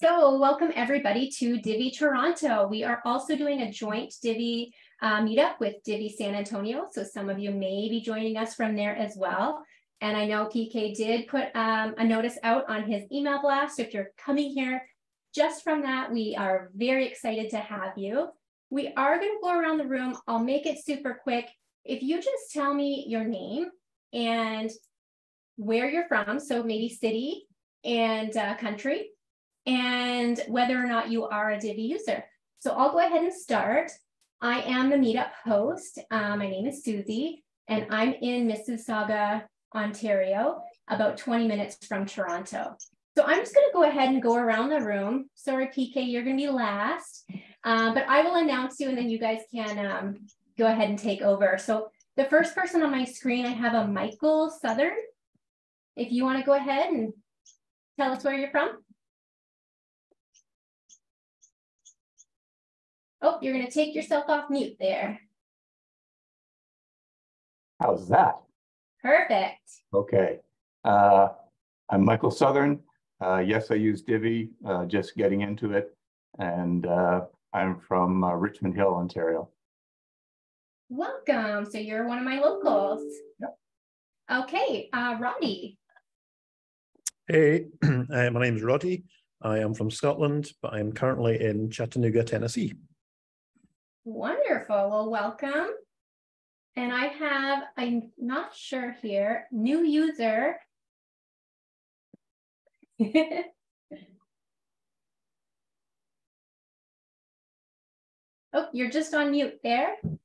So welcome everybody to Divi Toronto. We are also doing a joint Divi uh, meetup with Divi San Antonio. So some of you may be joining us from there as well. And I know PK did put um, a notice out on his email blast. So if you're coming here just from that, we are very excited to have you. We are going to go around the room. I'll make it super quick. If you just tell me your name and where you're from, so maybe city and uh, country, and whether or not you are a Divi user. So I'll go ahead and start. I am the meetup host. Uh, my name is Susie, and I'm in Mississauga, Ontario, about 20 minutes from Toronto. So I'm just going to go ahead and go around the room. Sorry, PK, you're going to be last, um, but I will announce you and then you guys can um, go ahead and take over. So the first person on my screen, I have a Michael Southern. If you want to go ahead and tell us where you're from. Oh, you're going to take yourself off mute there. How's that? Perfect. Okay. Uh, I'm Michael Southern. Uh, yes, I use Divi, uh, just getting into it. And uh, I'm from uh, Richmond Hill, Ontario. Welcome. So you're one of my locals. Yep. Okay, uh, Roddy. Hey, uh, my name is Roddy. I am from Scotland, but I am currently in Chattanooga, Tennessee. Wonderful. Well, welcome. And I have, I'm not sure here, new user. oh, you're just on mute there. Can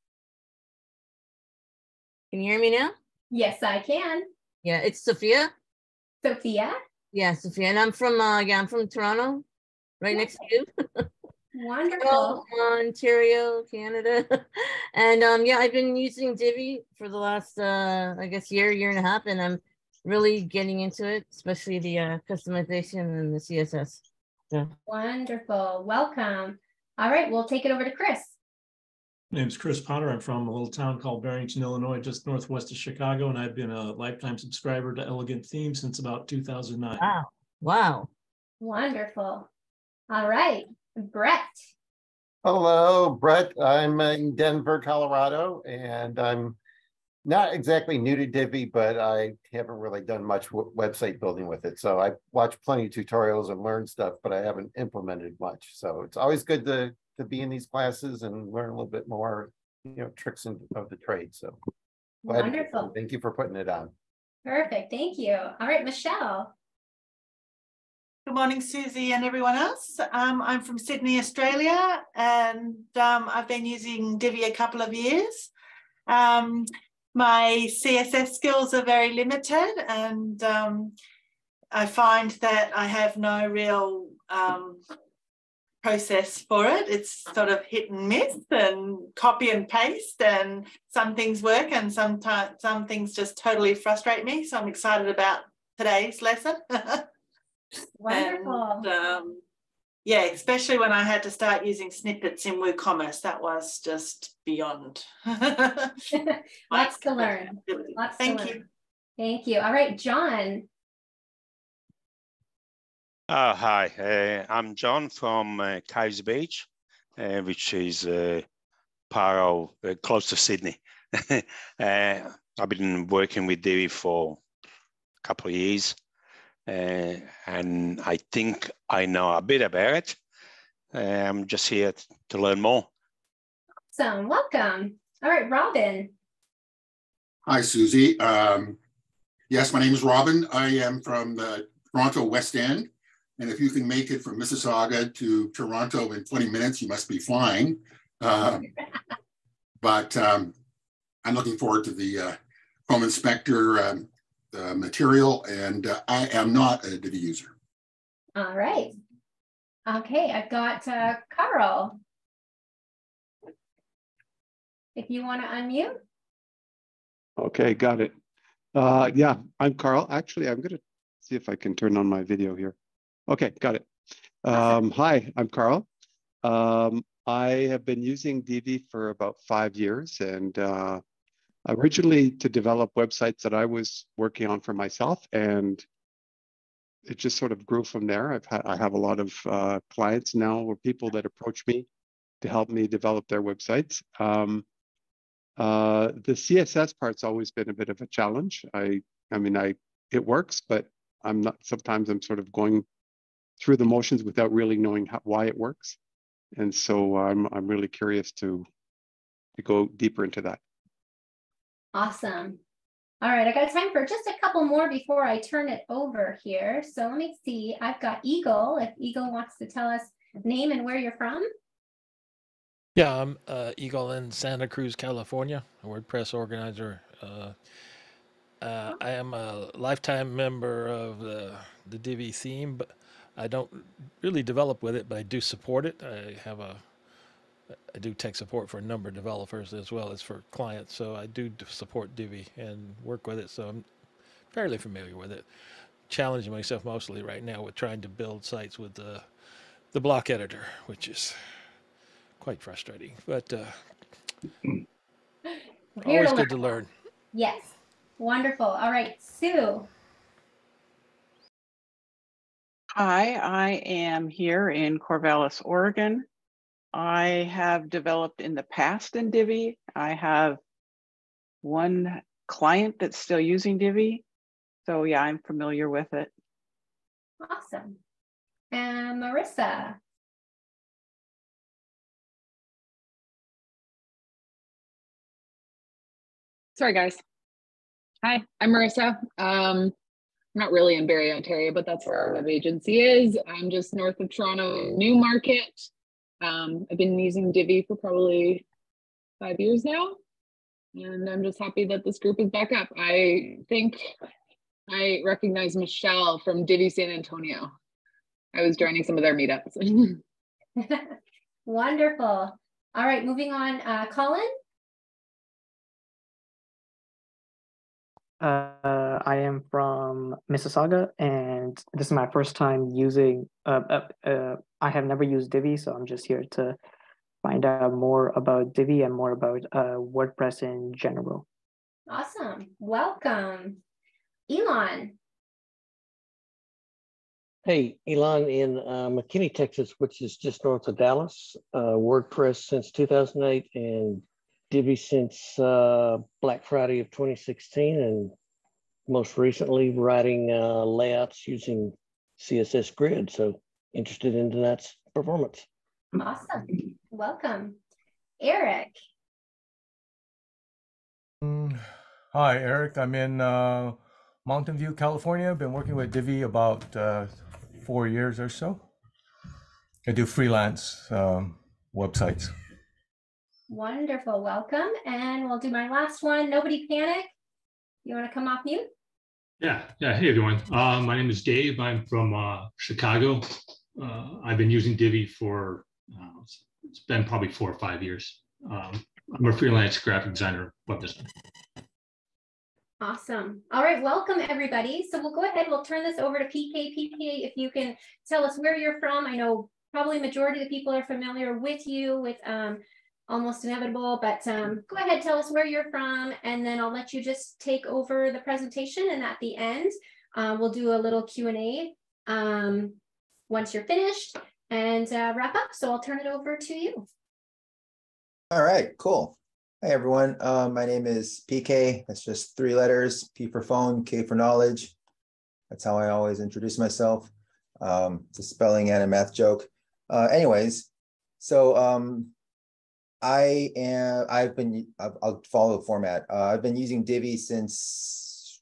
you hear me now? Yes, I can. Yeah, it's Sophia. Sophia. Yeah, Sophia, and I'm from uh yeah, I'm from Toronto, right next to you. Wonderful. Ontario, Canada. and um yeah, I've been using Divi for the last uh I guess year, year and a half, and I'm really getting into it, especially the uh, customization and the CSS. Yeah. Wonderful. Welcome. All right, we'll take it over to Chris. My name's Chris Potter. I'm from a little town called Barrington, Illinois, just northwest of Chicago, and I've been a lifetime subscriber to Elegant Themes since about 2009. Wow. Wow. Wonderful. All right, Brett. Hello, Brett. I'm in Denver, Colorado, and I'm not exactly new to Divi, but I haven't really done much website building with it. So I watch plenty of tutorials and learn stuff, but I haven't implemented much. So it's always good to to be in these classes and learn a little bit more, you know, tricks of the trade. So wonderful. Thank you for putting it on. Perfect. Thank you. All right, Michelle. Good morning, Susie and everyone else. Um, I'm from Sydney, Australia, and um, I've been using Divi a couple of years. Um, my CSS skills are very limited and um, I find that I have no real um, process for it. It's sort of hit and miss and copy and paste and some things work and sometimes some things just totally frustrate me. So I'm excited about today's lesson. Wonderful. and, um, yeah, especially when I had to start using snippets in WooCommerce, that was just beyond. Lots to learn. Lots Thank to you. learn. Thank you. All right, John. Uh, hi, uh, I'm John from uh, Caves Beach, uh, which is uh, part of uh, close to Sydney. uh, I've been working with Divi for a couple of years, uh, and I think I know a bit about it. Uh, I'm just here to learn more. Awesome. Welcome. All right, Robin. Hi, Susie. Um, yes, my name is Robin. I am from the Toronto West End. And if you can make it from Mississauga to Toronto in 20 minutes, you must be flying. Uh, but um, I'm looking forward to the uh, home inspector the material, and uh, I am not a Divi user. All right. Okay, I've got uh, Carl. If you want to unmute. Okay, got it. Uh, yeah, I'm Carl. Actually, I'm going to see if I can turn on my video here. Okay, got it. Um, hi, I'm Carl. Um, I have been using Divi for about five years and uh, originally to develop websites that I was working on for myself. And it just sort of grew from there. I've had I have a lot of uh, clients now or people that approach me to help me develop their websites. Um, uh, the CSS part's always been a bit of a challenge. I I mean I it works, but I'm not sometimes I'm sort of going through the motions without really knowing how, why it works. And so I'm I'm really curious to to go deeper into that. Awesome. All right, I got time for just a couple more before I turn it over here. So let me see. I've got Eagle. If Eagle wants to tell us name and where you're from. Yeah, I'm uh, Eagle in Santa Cruz, California, a WordPress organizer. Uh, uh, I am a lifetime member of the, the Divi theme, but I don't really develop with it, but I do support it. I have a I do tech support for a number of developers as well as for clients. So I do support Divi and work with it. So I'm fairly familiar with it. Challenging myself mostly right now with trying to build sites with the the block editor, which is quite frustrating, but uh, always good to learn. Yes, wonderful. All right, Sue. Hi, I am here in Corvallis, Oregon. I have developed in the past in Divi. I have one client that's still using Divi. So yeah, I'm familiar with it. Awesome. And Marissa. Sorry, guys. Hi, I'm Marissa. Um, I'm not really in Barrie, Ontario, but that's where our web agency is. I'm just north of Toronto, Newmarket. Um, I've been using Divi for probably five years now, and I'm just happy that this group is back up. I think I recognize Michelle from Divi San Antonio. I was joining some of their meetups. Wonderful. All right, moving on. Uh, Colin? Uh, I am from Mississauga, and this is my first time using. Uh, uh, uh, I have never used Divi, so I'm just here to find out more about Divi and more about uh, WordPress in general. Awesome. Welcome. Elon. Hey, Elon in uh, McKinney, Texas, which is just north of Dallas. Uh, WordPress since 2008 and Divi since uh, Black Friday of 2016, and most recently writing uh, layouts using CSS Grid. So interested in that performance. Awesome. Welcome. Eric. Mm, hi, Eric. I'm in uh, Mountain View, California. Been working with Divi about uh, four years or so. I do freelance um, websites. Wonderful. Welcome. And we'll do my last one. Nobody panic. You want to come off mute? Yeah. Yeah. Hey, everyone. Uh, my name is Dave. I'm from uh, Chicago. Uh, I've been using Divi for, uh, it's been probably four or five years. Um, I'm a freelance graphic designer, web designer. Awesome. All right. Welcome, everybody. So we'll go ahead. We'll turn this over to PK. PK, if you can tell us where you're from. I know probably majority of the people are familiar with you, with um, almost inevitable, but um, go ahead, tell us where you're from, and then I'll let you just take over the presentation. And at the end, uh, we'll do a little Q&A um, once you're finished and uh, wrap up. So I'll turn it over to you. All right, cool. Hi, everyone. Uh, my name is PK. That's just three letters, P for phone, K for knowledge. That's how I always introduce myself. Um, it's a spelling and a math joke. Uh, anyways, so um, I am. I've been. I'll follow the format. Uh, I've been using Divi since.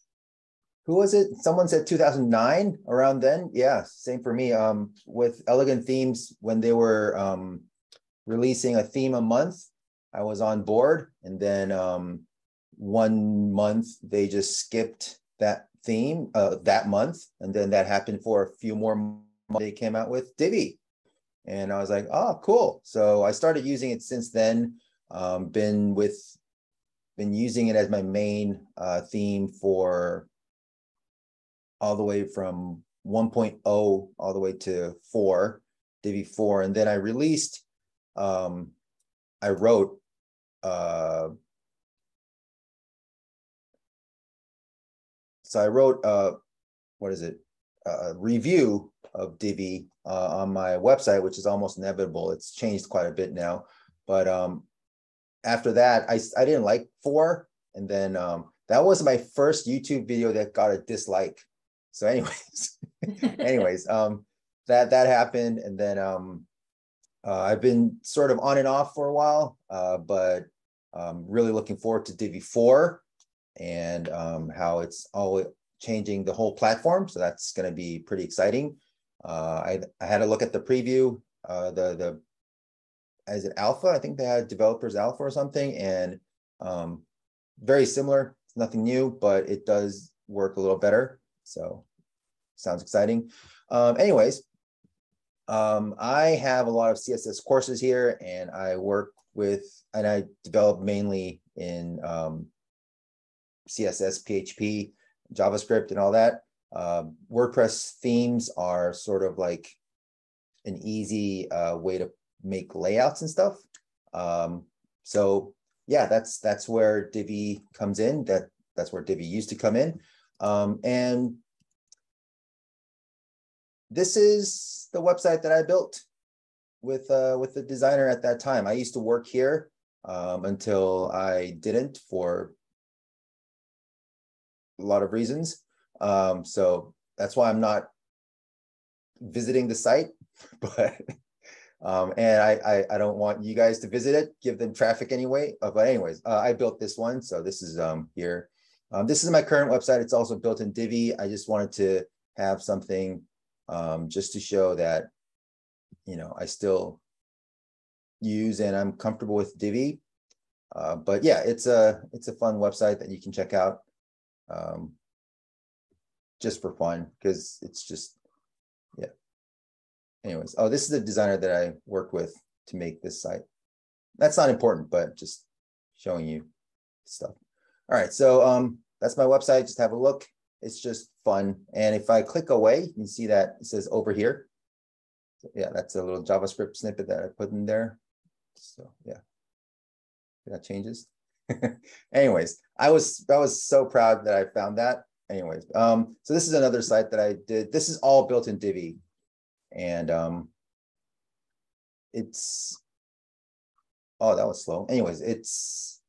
Who was it? Someone said 2009. Around then, yeah. Same for me. Um, with Elegant Themes when they were um, releasing a theme a month, I was on board, and then um, one month they just skipped that theme uh, that month, and then that happened for a few more. Months. They came out with Divi, and I was like, oh, cool. So I started using it since then. Um, been with, been using it as my main uh, theme for all the way from 1.0 all the way to 4, Divi 4. And then I released, um, I wrote uh, so I wrote uh, what is it? a review of Divi uh, on my website, which is almost inevitable. It's changed quite a bit now, but um, after that, I I didn't like four, and then um, that was my first YouTube video that got a dislike. So, anyways, anyways, um, that that happened, and then um, uh, I've been sort of on and off for a while, uh, but um, really looking forward to Divi four and um, how it's all changing the whole platform. So that's going to be pretty exciting. Uh, I, I had a look at the preview, uh, the the as it alpha. I think they had developers alpha or something, and um, very similar. It's nothing new, but it does work a little better. So sounds exciting. Um, anyways, um, I have a lot of CSS courses here, and I work with and I develop mainly in um, CSS, PHP, JavaScript, and all that. Uh, WordPress themes are sort of like an easy uh, way to make layouts and stuff. Um, so yeah, that's that's where Divi comes in. That that's where Divi used to come in. Um, and this is the website that I built with uh, with the designer at that time. I used to work here um, until I didn't for a lot of reasons. Um, so that's why I'm not visiting the site, but um, and I, I, I don't want you guys to visit it, give them traffic anyway. Uh, but anyways, uh, I built this one, so this is um here. Um, this is my current website. It's also built in Divi. I just wanted to have something um, just to show that you know I still use and I'm comfortable with Divi. Uh, but yeah, it's a it's a fun website that you can check out um, just for fun because it's just yeah. Anyways, oh, this is the designer that I work with to make this site. That's not important, but just showing you stuff. All right, so um, that's my website. Just have a look. It's just fun. And if I click away, you can see that it says over here. So yeah, that's a little JavaScript snippet that I put in there. So yeah, that changes. Anyways, I was I was so proud that I found that. Anyways, um, so this is another site that I did. This is all built in Divi, and um, it's oh that was slow. Anyways, it's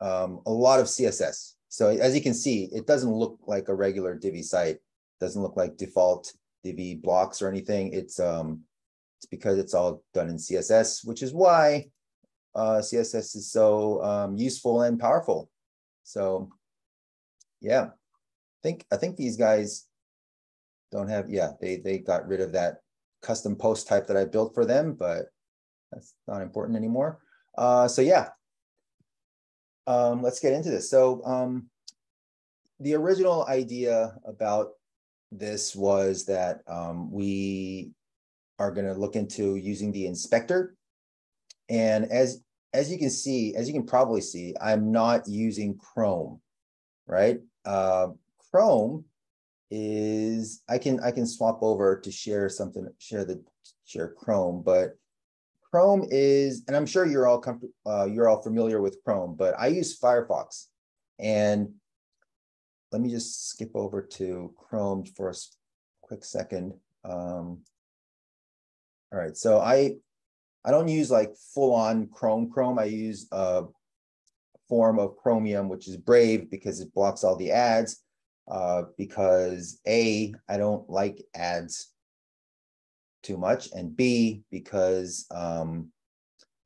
um, a lot of CSS. So as you can see, it doesn't look like a regular Divi site. It doesn't look like default Divi blocks or anything. It's um, it's because it's all done in CSS, which is why uh, CSS is so um, useful and powerful. So yeah, think I think these guys don't have, yeah, they they got rid of that custom post type that I built for them, but that's not important anymore. Uh, so yeah, um, let's get into this. So um, the original idea about this was that um, we are going to look into using the inspector and as as you can see, as you can probably see, I'm not using Chrome, right? Uh, Chrome is I can I can swap over to share something, share the share Chrome, but Chrome is, and I'm sure you're all uh, you're all familiar with Chrome, but I use Firefox, and let me just skip over to Chrome for a quick second. Um, all right, so I I don't use like full on Chrome Chrome. I use a form of Chromium, which is Brave because it blocks all the ads. Uh, because A, I don't like ads too much, and B, because um,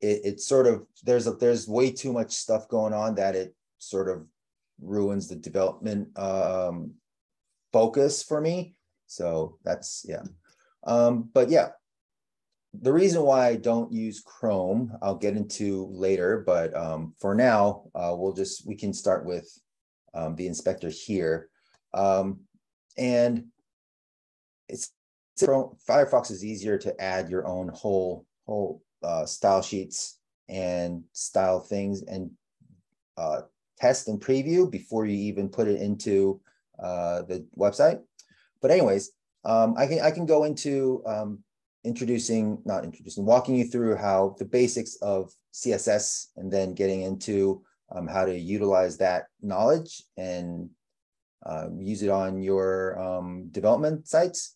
it, it sort of there's a, there's way too much stuff going on that it sort of ruins the development um, focus for me. So that's yeah. Um, but yeah, the reason why I don't use Chrome, I'll get into later, but um, for now, uh, we'll just, we can start with um, the inspector here. Um, and it's, Firefox is easier to add your own whole, whole uh, style sheets and style things and uh, test and preview before you even put it into uh, the website. But anyways, um, I can I can go into um, introducing, not introducing, walking you through how the basics of CSS and then getting into um, how to utilize that knowledge and uh, use it on your um, development sites.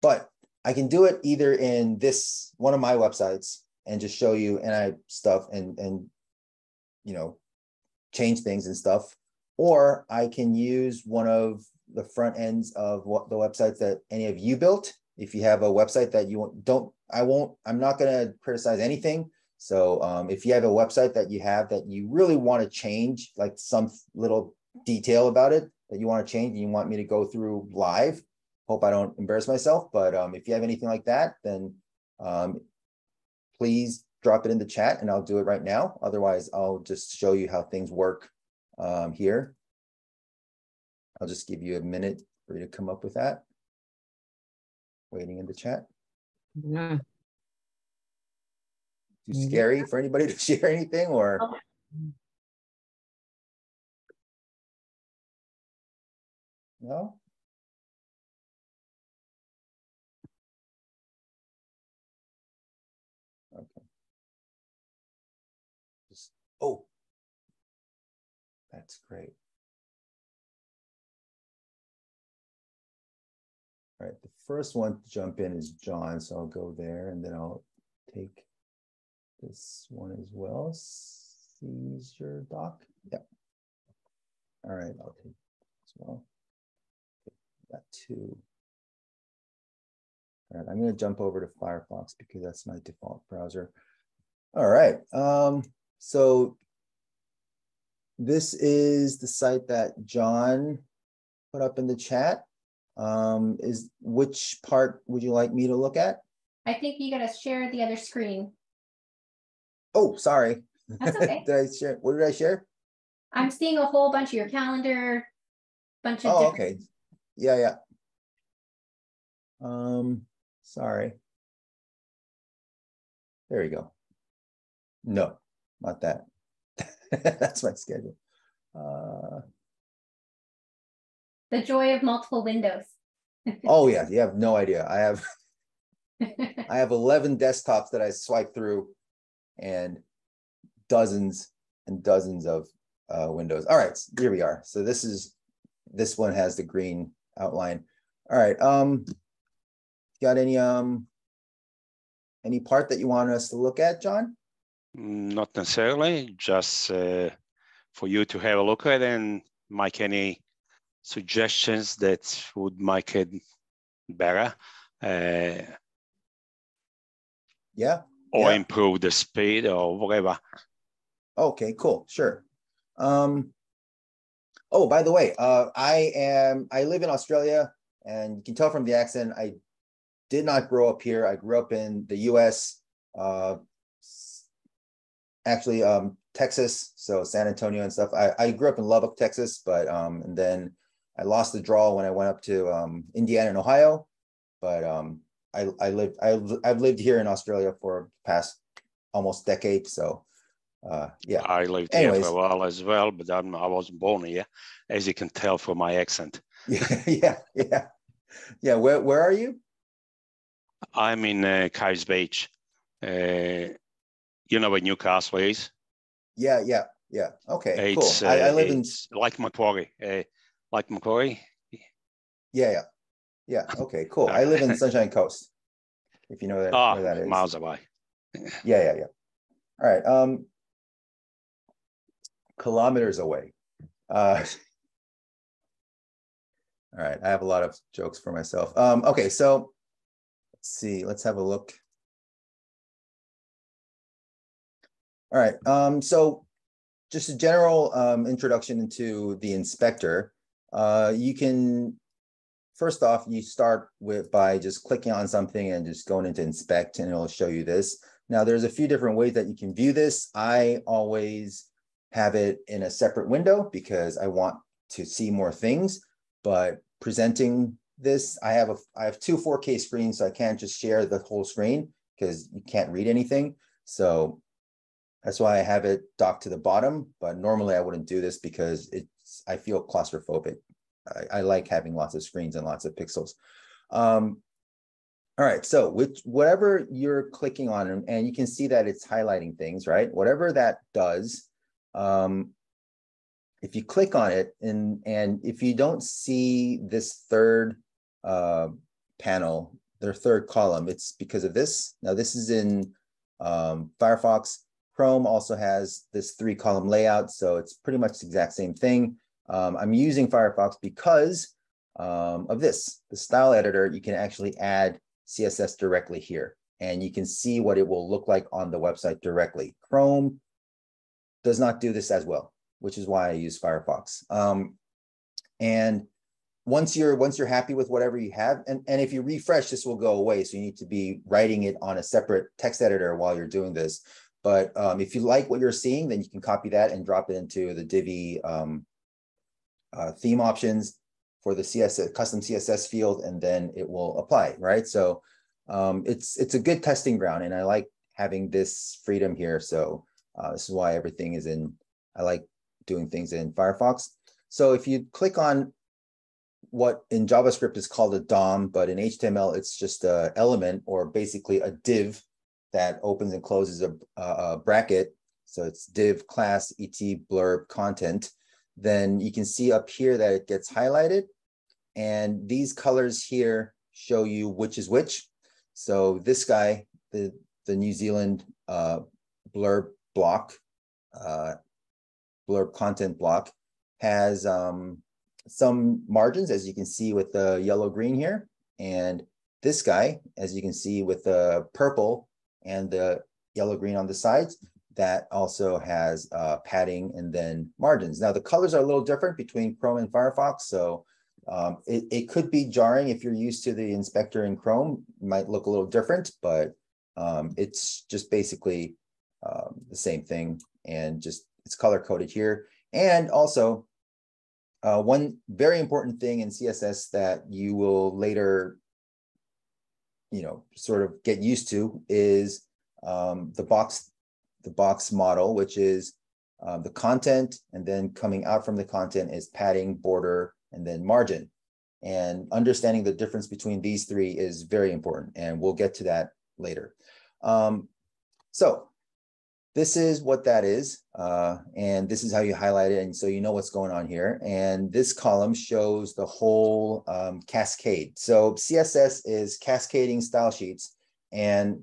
But I can do it either in this one of my websites and just show you and I stuff and and you know change things and stuff, or I can use one of the front ends of what the websites that any of you built. If you have a website that you don't, I won't, I'm not going to criticize anything. So um, if you have a website that you have that you really want to change, like some little detail about it that you want to change and you want me to go through live, hope I don't embarrass myself. But um, if you have anything like that, then um, please drop it in the chat and I'll do it right now. Otherwise, I'll just show you how things work um, here. I'll just give you a minute for you to come up with that. Waiting in the chat. Yeah. Too scary for anybody to share anything or? No? Okay. Just, oh. That's great. All right, the first one to jump in is John, so I'll go there and then I'll take this one as well. Seizure doc. Yep. All right, I'll take as well. Got too. All right, I'm going to jump over to Firefox because that's my default browser. All right. Um, so this is the site that John put up in the chat. Um, is which part would you like me to look at? I think you gotta share the other screen. Oh, sorry. That's okay. did I share? What did I share? I'm seeing a whole bunch of your calendar, bunch of Oh, okay. Yeah, yeah. Um, sorry. There you go. No, not that. That's my schedule. Uh, the joy of multiple windows. oh yeah, you have no idea. I have I have 11 desktops that I swipe through and dozens and dozens of uh, windows. All right, here we are. So this is this one has the green outline. All right. Um, got any um any part that you want us to look at, John? Not necessarily, just uh, for you to have a look at and make any suggestions that would make it better. Uh, yeah. Or yeah. improve the speed or whatever. Okay, cool, sure. Um, oh, by the way, uh, I am I live in Australia, and you can tell from the accent I did not grow up here. I grew up in the U.S. Uh, actually, um, Texas, so San Antonio and stuff. I, I grew up in Lubbock, Texas, but um, and then I lost the draw when I went up to um, Indiana and Ohio. But um, I I lived I I've lived here in Australia for past almost decade. So uh, yeah. I lived Anyways. here for a while as well, but I'm, I wasn't born here, as you can tell from my accent. Yeah, yeah, yeah, yeah. Where where are you? I'm in uh, Beach. Uh, you know where Newcastle is? Yeah, yeah, yeah. Okay, It's, cool. I, I uh, live in Lake Macquarie. Uh, Lake Macquarie. yeah, yeah, yeah. Okay, cool. I live in Sunshine Coast. If you know that, where that is. miles away. Yeah, yeah, yeah. All right. Um, kilometers away. Uh, all right. I have a lot of jokes for myself. Um, okay, so let's see. Let's have a look. All right. Um, so just a general um, introduction into the inspector. Uh, you can first off, you start with by just clicking on something and just going into inspect, and it'll show you this. Now, there's a few different ways that you can view this. I always have it in a separate window because I want to see more things. But presenting this, I have a I have two 4K screens, so I can't just share the whole screen because you can't read anything. So that's why I have it docked to the bottom. But normally I wouldn't do this because it's I feel claustrophobic. I, I like having lots of screens and lots of pixels. Um, all right, so which whatever you're clicking on, and you can see that it's highlighting things, right? Whatever that does, um, if you click on it and, and if you don't see this third uh, panel, their third column, it's because of this. Now this is in um, Firefox. Chrome also has this three column layout, so it's pretty much the exact same thing. Um, I'm using Firefox because um, of this, the style editor, you can actually add CSS directly here and you can see what it will look like on the website directly. Chrome does not do this as well, which is why I use Firefox. Um, and once you're once you're happy with whatever you have, and, and if you refresh, this will go away. So you need to be writing it on a separate text editor while you're doing this. But um, if you like what you're seeing, then you can copy that and drop it into the Divi um, uh, theme options for the CSS custom CSS field, and then it will apply, right? So um, it's it's a good testing ground, and I like having this freedom here. So uh, this is why everything is in. I like doing things in Firefox. So if you click on what in JavaScript is called a DOM, but in HTML it's just a element or basically a div that opens and closes a, a bracket. So it's div class et blurb content then you can see up here that it gets highlighted. And these colors here show you which is which. So this guy, the, the New Zealand uh, blurb block, uh, blurb content block, has um, some margins, as you can see with the yellow green here. And this guy, as you can see with the purple and the yellow green on the sides, that also has uh, padding and then margins. Now the colors are a little different between Chrome and Firefox, so um, it, it could be jarring if you're used to the inspector in Chrome, it might look a little different, but um, it's just basically um, the same thing and just it's color coded here. And also uh, one very important thing in CSS that you will later, you know, sort of get used to is um, the box the box model, which is uh, the content, and then coming out from the content is padding, border, and then margin. And understanding the difference between these three is very important, and we'll get to that later. Um, so this is what that is, uh, and this is how you highlight it, and so you know what's going on here. And this column shows the whole um, cascade. So CSS is cascading style sheets, and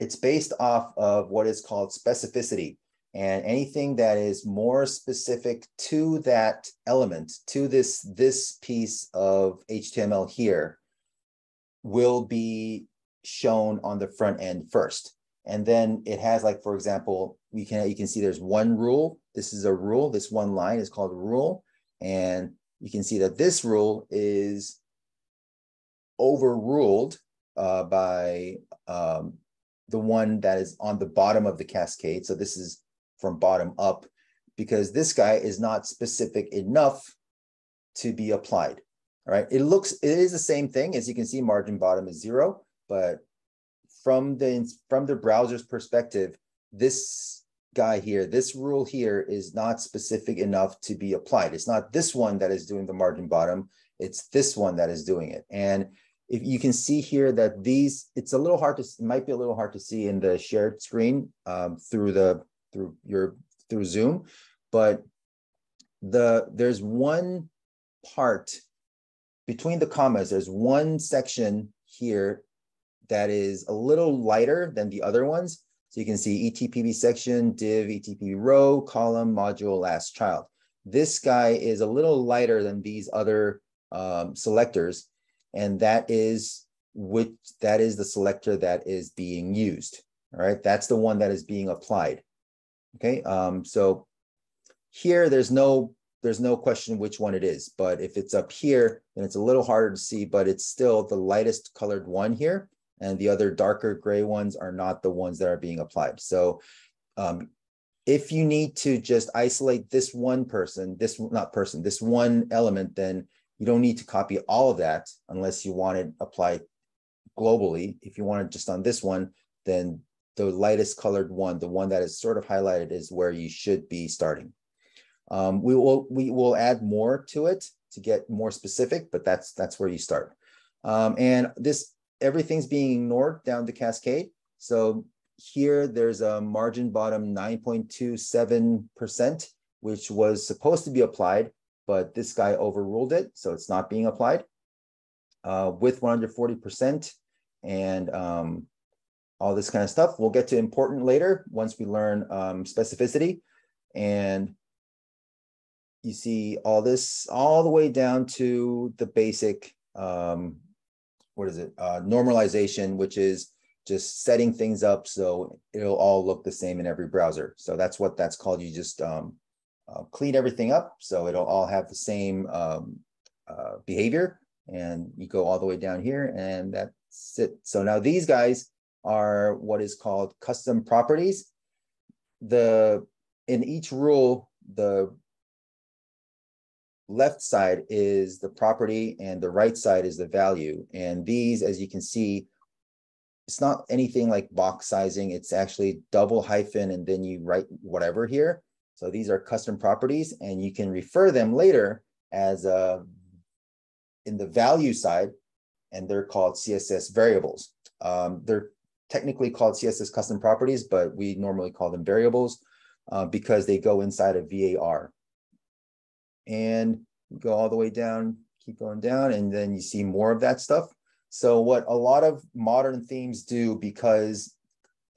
it's based off of what is called specificity. And anything that is more specific to that element, to this, this piece of HTML here, will be shown on the front end first. And then it has like, for example, we can you can see there's one rule. This is a rule. This one line is called rule. And you can see that this rule is overruled uh, by um, the one that is on the bottom of the cascade. So this is from bottom up because this guy is not specific enough to be applied. All right. It looks, it is the same thing. As you can see, margin bottom is zero, but from the from the browser's perspective, this guy here, this rule here is not specific enough to be applied. It's not this one that is doing the margin bottom. It's this one that is doing it. And if you can see here that these, it's a little hard to, it might be a little hard to see in the shared screen um, through the, through your, through Zoom, but the, there's one part between the commas, there's one section here that is a little lighter than the other ones. So you can see ETPB section, div, ETPB row, column, module, last child. This guy is a little lighter than these other um, selectors and that is which that is the selector that is being used. All right, that's the one that is being applied. Okay, um, so here there's no there's no question which one it is, but if it's up here, then it's a little harder to see, but it's still the lightest colored one here, and the other darker gray ones are not the ones that are being applied. So um, if you need to just isolate this one person, this not person, this one element, then you don't need to copy all of that unless you want it applied globally. If you want it just on this one, then the lightest colored one, the one that is sort of highlighted is where you should be starting. Um, we will we will add more to it to get more specific, but that's that's where you start. Um, and this everything's being ignored down the cascade. So here there's a margin bottom 9.27%. which was supposed to be applied, but this guy overruled it, so it's not being applied uh, with 140% and um, all this kind of stuff. We'll get to important later once we learn um, specificity. And you see all this all the way down to the basic, um, what is it, uh, normalization, which is just setting things up so it'll all look the same in every browser. So that's what that's called. You just um, uh, clean everything up so it'll all have the same um, uh, behavior. And you go all the way down here and that's it. So now these guys are what is called custom properties. The in each rule, the left side is the property and the right side is the value. And these, as you can see, it's not anything like box sizing. It's actually double hyphen and then you write whatever here. So these are custom properties and you can refer them later as a, in the value side and they're called CSS variables. Um, they're technically called CSS custom properties, but we normally call them variables uh, because they go inside of VAR. And go all the way down, keep going down, and then you see more of that stuff. So what a lot of modern themes do because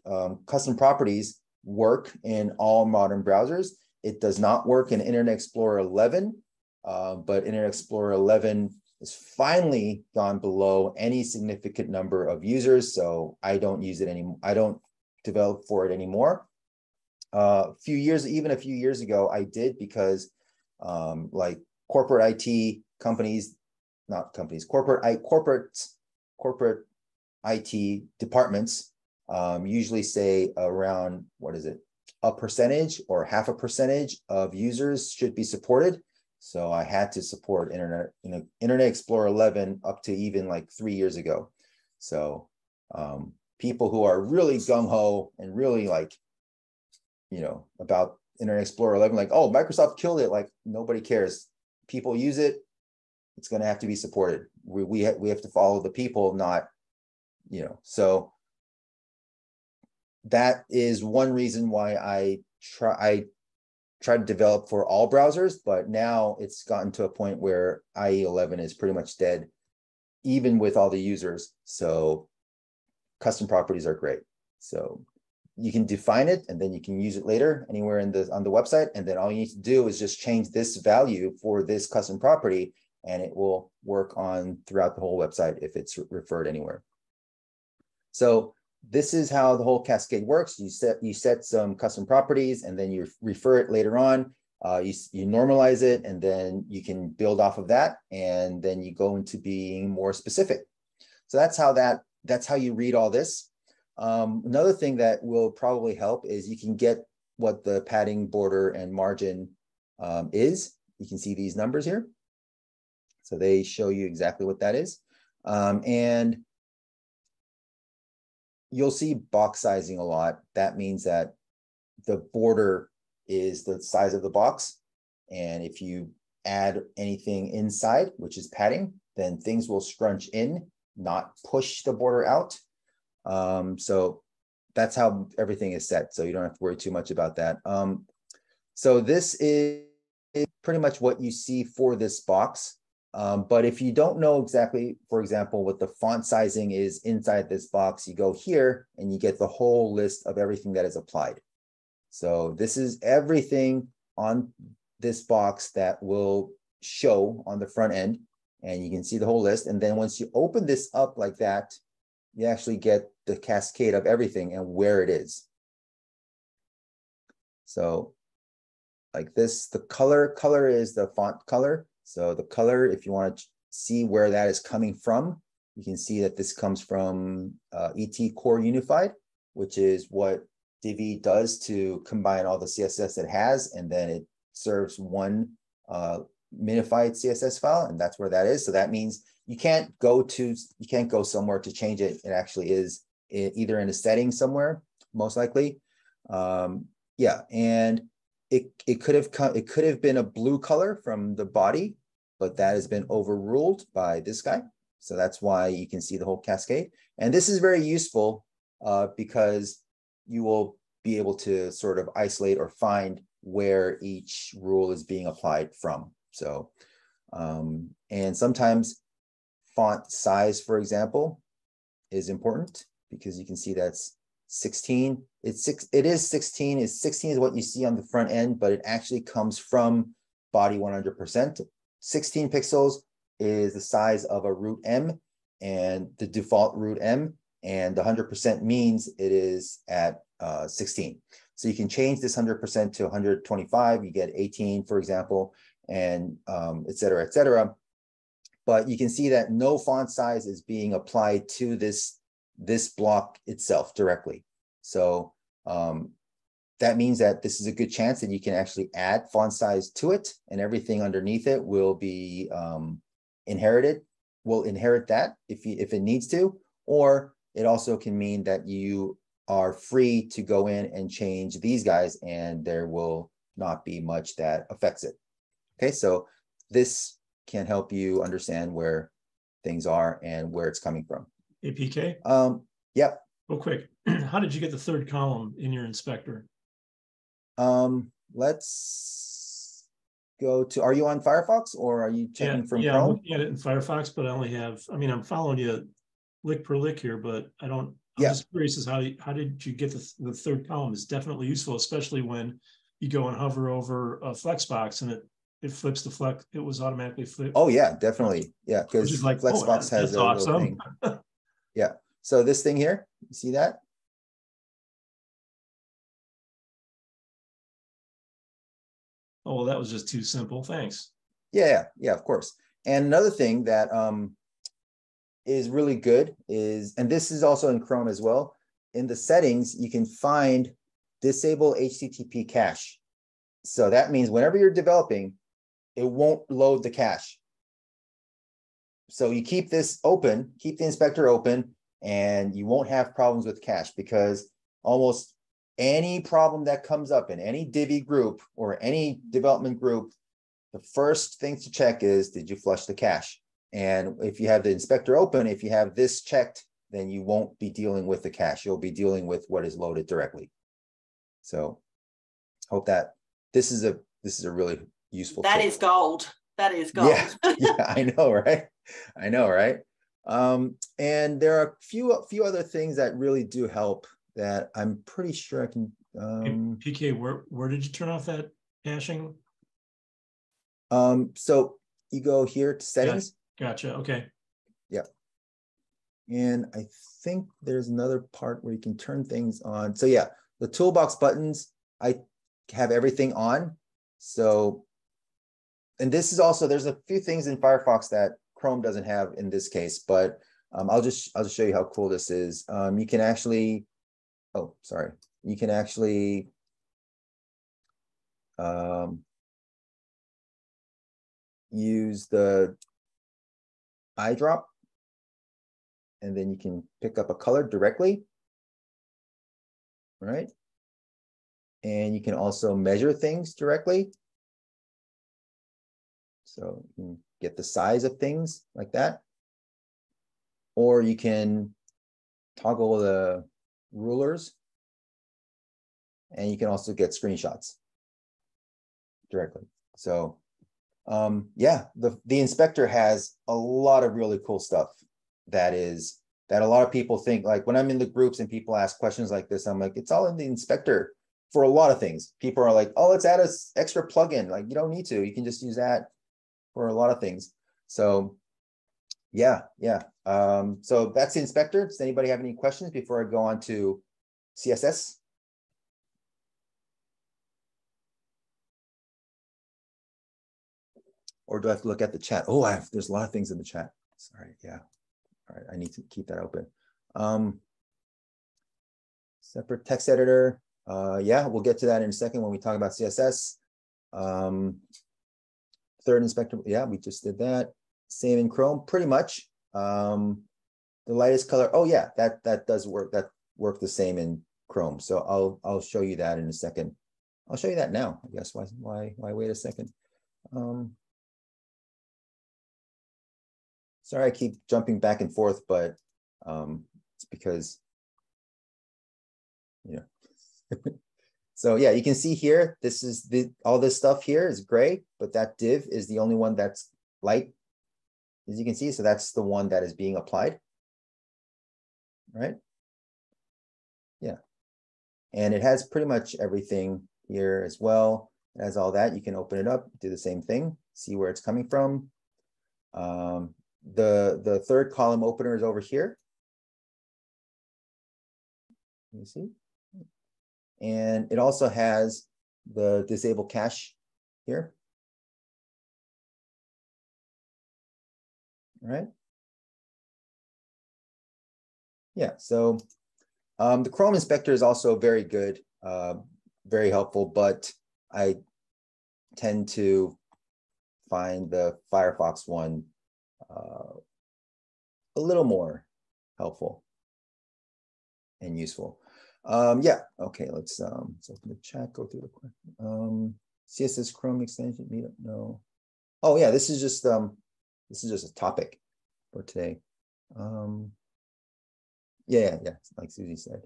um, custom properties work in all modern browsers. It does not work in Internet Explorer 11, uh, but Internet Explorer 11 has finally gone below any significant number of users. So I don't use it anymore. I don't develop for it anymore. Uh, a few years, even a few years ago, I did because um, like corporate IT companies, not companies, corporate I, corporate corporate IT departments um, usually say around what is it a percentage or half a percentage of users should be supported. So I had to support Internet you know, Internet Explorer 11 up to even like three years ago. So um, people who are really gung ho and really like, you know, about Internet Explorer 11, like, oh, Microsoft killed it. Like nobody cares. People use it. It's going to have to be supported. We we ha- we have to follow the people, not, you know. So that is one reason why I try I try to develop for all browsers, but now it's gotten to a point where IE11 is pretty much dead, even with all the users. So custom properties are great. So you can define it and then you can use it later anywhere in the on the website. And then all you need to do is just change this value for this custom property and it will work on throughout the whole website if it's referred anywhere. So this is how the whole cascade works. You set you set some custom properties and then you refer it later on. Uh, you, you normalize it and then you can build off of that and then you go into being more specific. So that's how that that's how you read all this. Um, another thing that will probably help is you can get what the padding border and margin um, is. You can see these numbers here. So they show you exactly what that is. Um, and you'll see box sizing a lot. That means that the border is the size of the box. And if you add anything inside, which is padding, then things will scrunch in, not push the border out. Um, so that's how everything is set. So you don't have to worry too much about that. Um, so this is, pretty much what you see for this box. Um, but if you don't know exactly, for example, what the font sizing is inside this box, you go here and you get the whole list of everything that is applied. So this is everything on this box that will show on the front end and you can see the whole list. And then once you open this up like that, you actually get the cascade of everything and where it is. So like this, the color, color is the font color. So the color, if you want to see where that is coming from, you can see that this comes from uh, ET Core Unified, which is what Divi does to combine all the CSS it has, and then it serves one uh, minified CSS file, and that's where that is. So that means you can't go to, you can't go somewhere to change it. It actually is either in a setting somewhere, most likely. Um, yeah, and it it could have come, it could have been a blue color from the body, but that has been overruled by this guy. So that's why you can see the whole cascade. And this is very useful uh, because you will be able to sort of isolate or find where each rule is being applied from. So, um, and sometimes font size, for example, is important because you can see that's 16. It's six, it is 16. Is 16 is what you see on the front end, but it actually comes from body 100%. 16 pixels is the size of a root em and the default root em and the 100% means it is at uh, 16. So you can change this 100% to 125, you get 18, for example, and um, et cetera, et cetera. But you can see that no font size is being applied to this, this block itself directly. So um, that means that this is a good chance that you can actually add font size to it and everything underneath it will be um, inherited, will inherit that if, you, if it needs to, or it also can mean that you are free to go in and change these guys and there will not be much that affects it. Okay, so this can help you understand where things are and where it's coming from. APK? Um, yep. Real quick, how did you get the third column in your inspector? Um, let's go to, are you on Firefox or are you checking yeah, from yeah, I'm looking at it in Firefox, but I only have, I mean, I'm following you lick per lick here, but I don't, I'm Yeah. just curious as how, how did you get the, the third column? is definitely useful, especially when you go and hover over a Flexbox and it, it flips the flex, it was automatically flipped. Oh yeah, definitely. Yeah, because like, oh, Flexbox that's- has a little awesome. thing. Yeah, so this thing here, you see that? Oh, well, that was just too simple. Thanks. Yeah, yeah, yeah, of course. And another thing that um is really good is, and this is also in Chrome as well. In the settings, you can find disable HTTP cache. So that means whenever you're developing, it won't load the cache. So you keep this open, keep the inspector open, and you won't have problems with cache because almost any problem that comes up in any Divi group or any development group, the first thing to check is, did you flush the cache? And if you have the inspector open, if you have this checked, then you won't be dealing with the cache. You'll be dealing with what is loaded directly. So hope that this is a this is a really useful. That tip. is gold. That is gold. Yeah, yeah, I know, right? I know, right? Um, and there are a few a few other things that really do help that I'm pretty sure I can. Um, PK, where, where did you turn off that caching? um, so you go here to settings. Gotcha. Okay. Yeah. And I think there's another part where you can turn things on. So yeah, the toolbox buttons, I have everything on. So, and this is also, there's a few things in Firefox that Chrome doesn't have in this case, but um, I'll just, I'll just show you how cool this is. Um, you can actually, oh, sorry. You can actually um, use the eyedrop and then you can pick up a color directly. Right? And you can also measure things directly. So you can get the size of things like that. Or you can toggle the rulers. And you can also get screenshots directly. So um, yeah, the, the inspector has a lot of really cool stuff that is that a lot of people think like when I'm in the groups and people ask questions like this, I'm like, it's all in the inspector for a lot of things. People are like, oh, let's add a s- extra plugin. Like you don't need to, you can just use that for a lot of things. So yeah, yeah. Um, so that's the inspector. Does anybody have any questions before I go on to CSS? Or do I have to look at the chat? Oh, I have, there's a lot of things in the chat. Sorry, yeah. All right, I need to keep that open. Um, separate text editor. Uh, yeah, we'll get to that in a second when we talk about CSS. Um, third inspector, yeah, we just did that. Same in Chrome, pretty much. Um, the lightest color. Oh yeah, that that does work. That work the same in Chrome. So I'll I'll show you that in a second. I'll show you that now. I guess why why why wait a second. Um, sorry, I keep jumping back and forth, but um, it's because you know So yeah, you can see here, this is the, all this stuff here is gray, but that div is the only one that's light. As you can see, so that's the one that is being applied. Right? Yeah. And it has pretty much everything here as well. It has all that. You can open it up, do the same thing, see where it's coming from. Um, the, the third column opener is over here. You see? And it also has the disable cache here. Right. Yeah, so um, the Chrome inspector is also very good, uh, very helpful, but I tend to find the Firefox one uh, a little more helpful and useful. Um, yeah, okay, let's um let's open the chat, go through the question. Um CSS Chrome extension meetup. No. Oh yeah, this is just um this is just a topic for today. Um yeah, yeah, yeah, like Susie said.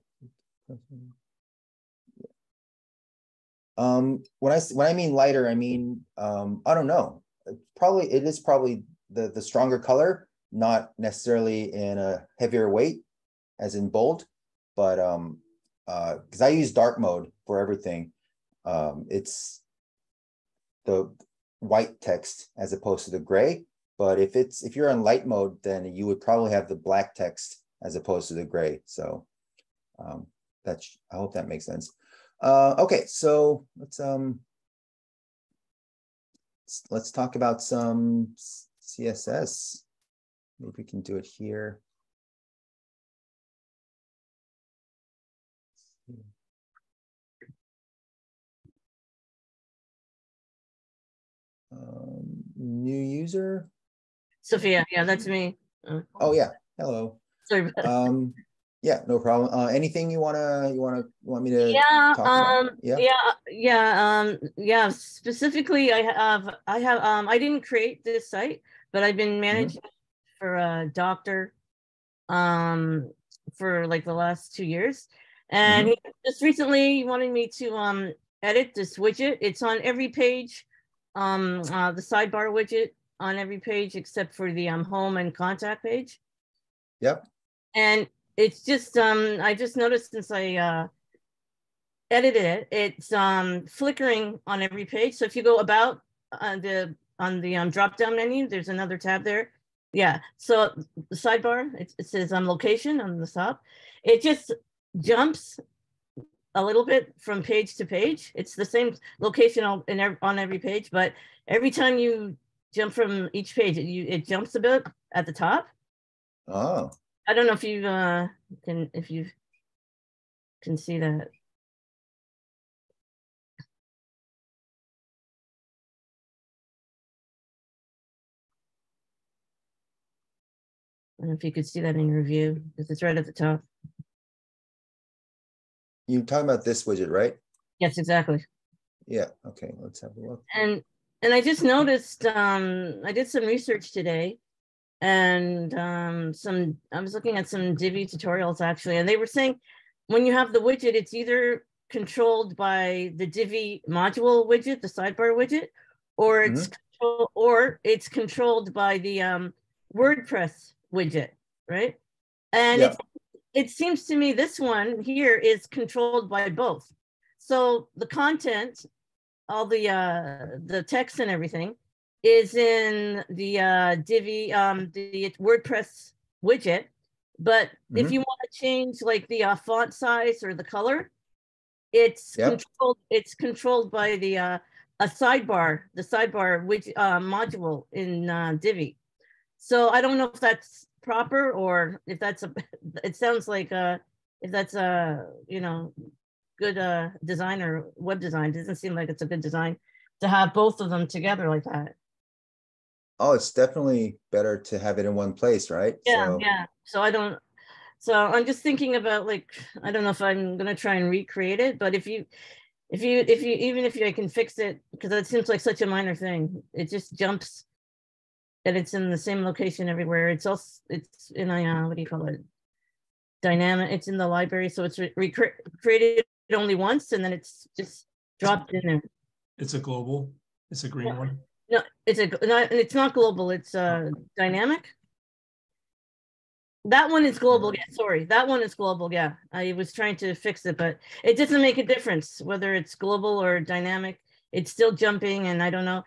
Um when I when I mean lighter, I mean um I don't know. Probably it is probably the the stronger color, not necessarily in a heavier weight as in bold, but um uh because I use dark mode for everything. Um it's the white text as opposed to the gray. But if it's if you're on light mode, then you would probably have the black text as opposed to the gray. So um that's I hope that makes sense. Uh okay, so let's um let's talk about some CSS. Maybe we can do it here. Um, new user. Sophia, yeah, that's me. Uh, Oh yeah, hello. Sorry. about- Um, yeah, no problem. Uh, anything you wanna you wanna want me to Yeah, um, yeah, yeah, um, yeah, specifically, I have, I have, um, I didn't create this site, but I've been managing for a doctor, um, for like the last two years. And he just recently he wanted me to, um, edit this widget. It's on every page, um, uh, the sidebar widget on every page except for the, um, home and contact page. Yep. And it's just um I just noticed since I uh edited it, it's um flickering on every page. So if you go about on the on the um drop down menu, there's another tab there. Yeah. So the sidebar, it, it says um location on the top. It just jumps a little bit from page to page. It's the same location on in ev- on every page, but every time you jump from each page, it, you it jumps a bit at the top. Oh, I don't know if you uh can if you can see that. I don't know if you could see that in your view, because it's right at the top. You talking about this widget, right? Yes, exactly. Yeah, okay, let's have a look. And and I just noticed um I did some research today and um some I was looking at some Divi tutorials actually, and they were saying when you have the widget, it's either controlled by the Divi module widget, the sidebar widget, or it's control, or it's controlled by the um WordPress widget, right? And Yeah. it's it seems to me this one here is controlled by both. So the content, all the uh the text and everything is in the uh Divi um the WordPress widget. But if Mhm. you want to change like the uh, font size or the color, it's Yep. controlled it's controlled by the uh a sidebar, the sidebar which uh module in uh Divi. So I don't know if that's proper or if that's a it sounds like uh if that's a you know good uh design or web design It doesn't seem like it's a good design to have both of them together like that Oh, it's definitely better to have it in one place, right? yeah So- yeah so i don't so i'm just thinking about like i don't know if i'm gonna try and recreate it but if you if you if you even if you can fix it because it seems like such a minor thing it just jumps and it's in the same location everywhere it's also it's in a uh, what do you call it dynamic it's in the library so it's re- created only once and then it's just dropped in there. It's a global, it's a green one. No, it's a, not, it's not global, it's uh dynamic. That one is global, yeah, sorry, that one is global, yeah. I was trying to fix it, but it doesn't make a difference whether it's global or dynamic. It's still jumping and I don't know.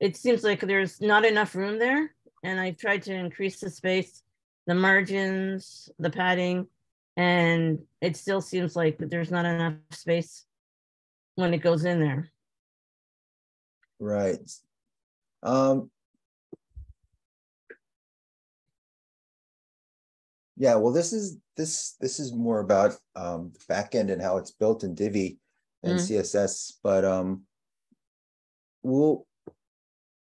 It seems like there's not enough room there and I've tried to increase the space, the margins, the padding, and it still seems like there's not enough space when it goes in there. Right. Um, yeah, well, this is this this is more about um, the backend and how it's built in Divi and Mm. CSS, but um, we'll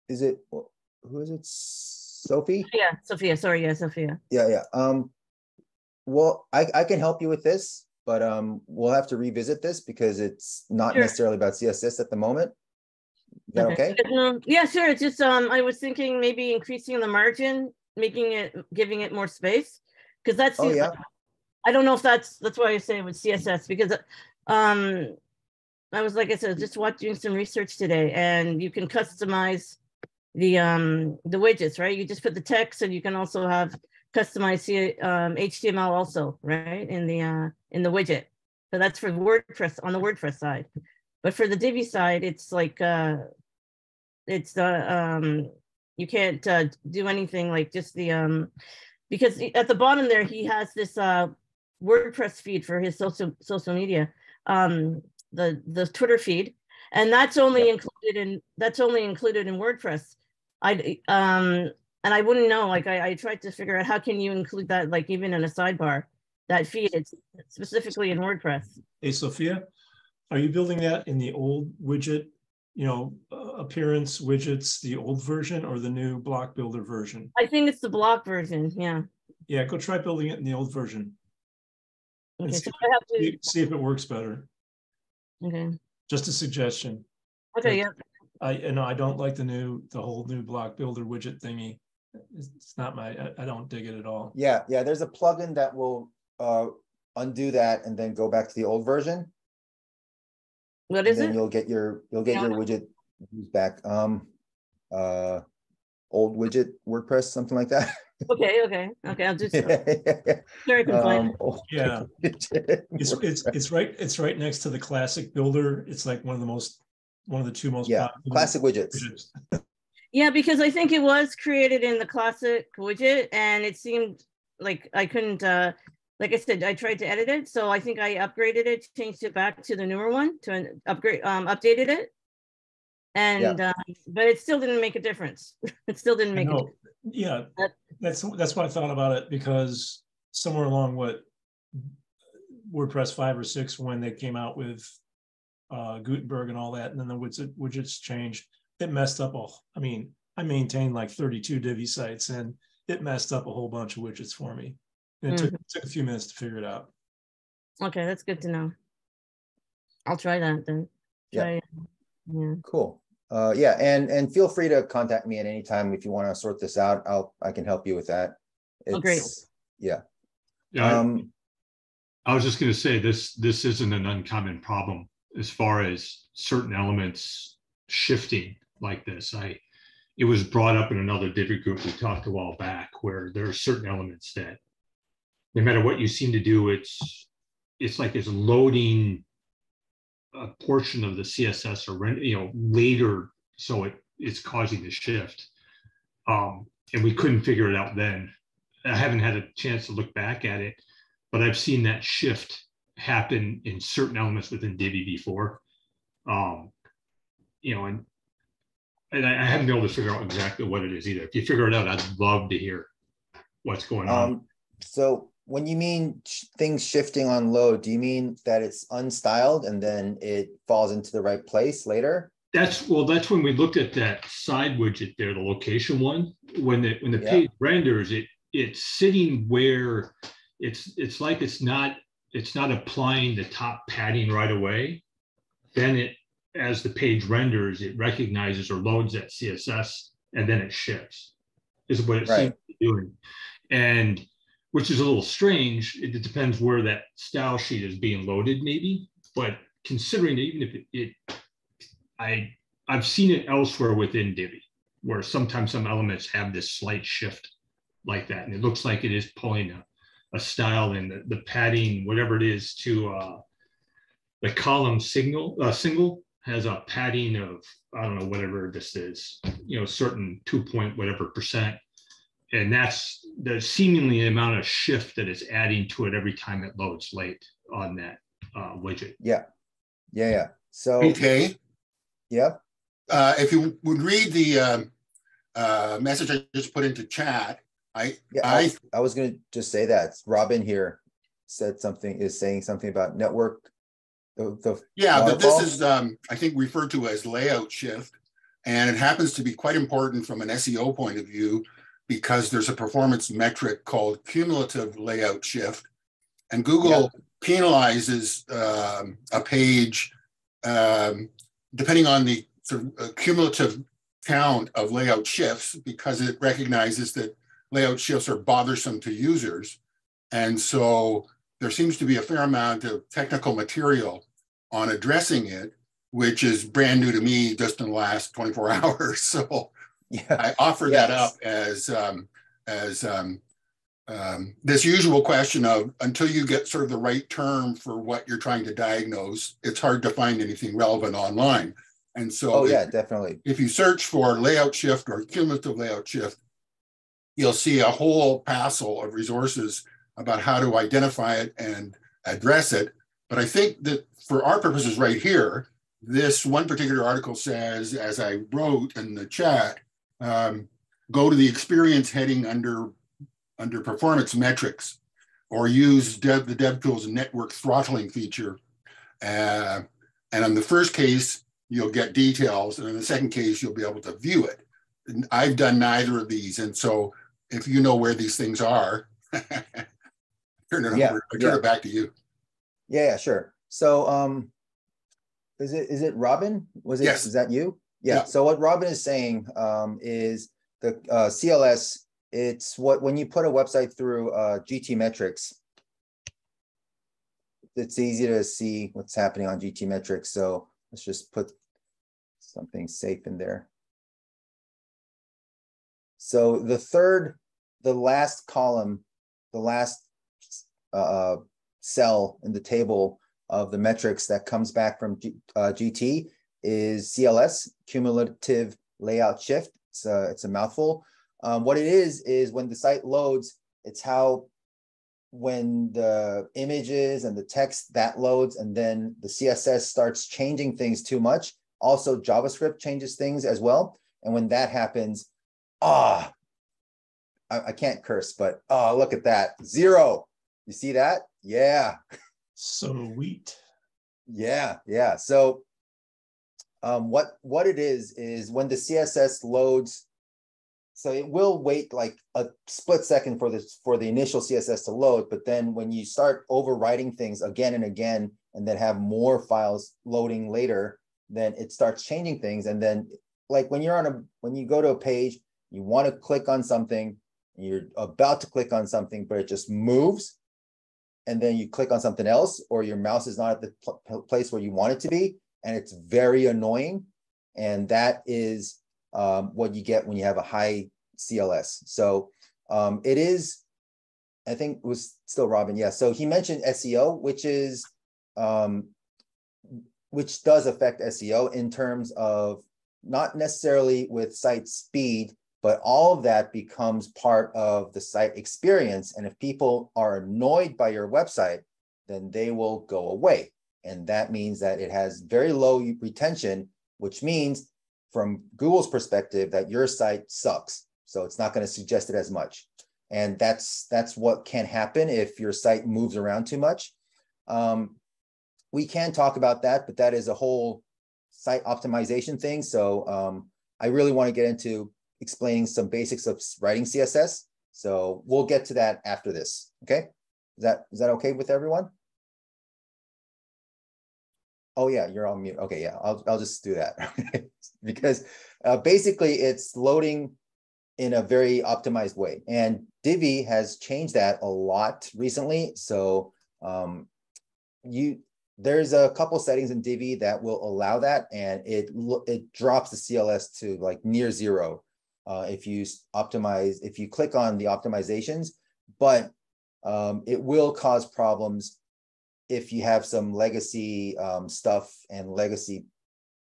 is it who is it? Sophie? Yeah, Sophia, sorry, yeah, Sophia. Yeah, yeah. Um, well, I, I can help you with this, but um, we'll have to revisit this because it's not Sure. necessarily about CSS at the moment. Is that okay? Um, Yeah, sure, it's just, um, I was thinking maybe increasing the margin, making it, giving it more space. Cause that's, Oh, yeah. I don't know if that's, that's why I say with CSS, because, um, I was, like I said, just watching some research today and you can customize the, um, the widgets, right? You just put the text and you can also have customized um, HTML also, right? In the, uh, in the widget. So that's for WordPress, on the WordPress side. But for the Divi side, it's like, uh, it's, uh, um, you can't, uh, do anything like just the, um, because at the bottom there, he has this, uh, WordPress feed for his social, social media, um, the, the Twitter feed. And that's only included in, that's only included in WordPress. I, um, and I wouldn't know, like, I, I tried to figure out how can you include that, like, even in a sidebar, that feed, it's specifically in WordPress. Hey, Sophia, are you building that in the old widget, you know, uh, appearance widgets, the old version or the new block builder version? I think it's the block version, yeah. Yeah, go try building it in the old version. Okay, see- so I have to, See if it works better. okay, Just a suggestion. okay, yeah, I, and I don't like the new, the whole new block builder widget thingy. It's it's not my, I, I don't dig it at all. Yeah, yeah, there's a plugin that will uh undo that and then go back to the old version. What is and then it? You'll get your, you'll get Yeah. your widget back. Um, uh, old widget WordPress, something like that. Okay, okay, okay, I'll just. Sure, I can find Um, Yeah. It's, it's, it's right, it's right next to the classic builder. It's like one of the most, one of the two most. Yeah, popular classic widgets. Yeah, because I think it was created in the classic widget and it seemed like I couldn't, uh, like I said, I tried to edit it. So I think I upgraded it, changed it back to the newer one to an upgrade, um, updated it. And, um, but it still didn't make a difference. It still didn't make a Yeah, that's, that's what I thought about it because somewhere along what WordPress five or six, when they came out with uh, Gutenberg and all that, and then the widgets, widgets changed, it messed up all, I mean, I maintained like thirty-two Divi sites and it messed up a whole bunch of widgets for me. And it took, Mhm. took a few minutes to figure it out. Okay, that's good to know. I'll try that then. Yeah. Try, yeah. Cool. Uh, yeah, and, and feel free to contact me at any time if you want to sort this out. I'll, I can help you with that. Oh, great. It's- Yeah. Yeah, I- Um, I was just gonna say, this, this isn't an uncommon problem as far as certain elements shifting like this. I, it was brought up in another Divi group we talked a while back, where there are certain elements that no matter what you seem to do, it's, it's like it's loading a portion of the CSS or, you know, later, so it, it's causing the shift. Um, and we couldn't figure it out then. I haven't had a chance to look back at it, but I've seen that shift happen in certain elements within Divi before. Um, you know, and and I, I haven't been able to figure out exactly what it is either. If you figure it out, I'd love to hear what's going on. um, so when you mean sh- things shifting on load, do you mean that it's unstyled and then it falls into the right place later? That's well, that's when we looked at that side widget there, the location one. When the when the Yeah. page renders, it it's sitting where it's it's like it's not it's not applying the top padding right away. Then it as the page renders, it recognizes or loads that CSS and then it shifts. Is what it seems Right. to be doing. And which is a little strange. It depends where that style sheet is being loaded, maybe. but considering that even if it, it I I've seen it elsewhere within Divi, where sometimes some elements have this slight shift like that, and it looks like it is pulling a, a style and the, the padding, whatever it is, to uh, the column signal uh, single has a padding of I don't know whatever this is, you know, certain two point whatever percent, and that's the seemingly amount of shift that it's adding to it every time it loads late on that uh, widget. Yeah, yeah, yeah. So Okay. Yep. Uh, if you would read the um, uh, message I just put into chat, I, Yeah, I, I, was gonna just say that Robin here said something, is saying something about network. The, the. yeah, but this is, um, I think referred to as layout shift. And it happens to be quite important from an SEO point of view because there's a performance metric called cumulative layout shift. And Google penalizes um, a page um, depending on the sort of uh, cumulative count of layout shifts because it recognizes that layout shifts are bothersome to users. And so there seems to be a fair amount of technical material on addressing it, which is brand new to me just in the last 24 hours. So I offer that up as um, as um, um, this usual question of until you get sort of the right term for what you're trying to diagnose, it's hard to find anything relevant online. And so Oh, if- yeah, definitely. if you search for layout shift or cumulative layout shift, you'll see a whole passel of resources about how to identify it and address it. But I think that for our purposes right here, this one particular article says, as I wrote in the chat, um, go to the experience heading under under performance metrics or use dev, the DevTools network throttling feature. Uh, and in the first case, you'll get details. And in the second case, you'll be able to view it. And I've done neither of these. And so if you know where these things are, turn it Yeah, over, I turn yeah. it back to you. Yeah, yeah, sure. So, um, is it, is it Robin? Was it, Yes. is that you? Yeah, Yeah. so what Robin is saying, um, is the, uh, CLS, it's what, when you put a website through, uh, GTmetrix, it's easy to see what's happening on GTmetrix, so let's just put something safe in there. So the third, the last column, the last uh, cell in the table of the metrics that comes back from G, uh, GT is CLS, cumulative layout shift. It's a, it's a mouthful. Um, what it is, is when the site loads, it's how when the images and the text that loads and then the CSS starts changing things too much. Also JavaScript changes things as well. And when that happens, ah, I, I can't curse, but oh, look at that. Zero. You see that? Yeah. Sweet. Yeah, yeah. So um, what what it is is when the CSS loads, so it will wait like a split second for this for the initial CSS to load, but then when you start overwriting things again and again, and then have more files loading later, then it starts changing things. And then like when you're on a when you go to a page, you want to click on something, you're about to click on something, but it just moves and then you click on something else or your mouse is not at the pl- pl- place where you want it to be and it's very annoying and that is um, what you get when you have a high cls so um, it is i think it was still robin yeah so he mentioned seo which is um, which does affect seo in terms of not necessarily with site speed but all of that becomes part of the site experience. And if people are annoyed by your website, then they will go away. And that means that it has very low retention, which means from Google's perspective that your site sucks. So it's not going to suggest it as much. And that's that's what can happen if your site moves around too much. Um, we can talk about that, but that is a whole site optimization thing. So um, I really want to get into explaining some basics of writing CSS. So we'll get to that after this. Okay. Is that is that okay with everyone? Oh yeah, you're on mute. Okay, yeah, I'll I'll just do that because uh, basically it's loading in a very optimized way, and Divi has changed that a lot recently. So um, you there's a couple settings in Divi that will allow that, and it it drops the CLS to like near zero uh, if you optimize if you click on the optimizations, but um, it will cause problems if you have some legacy um, stuff and legacy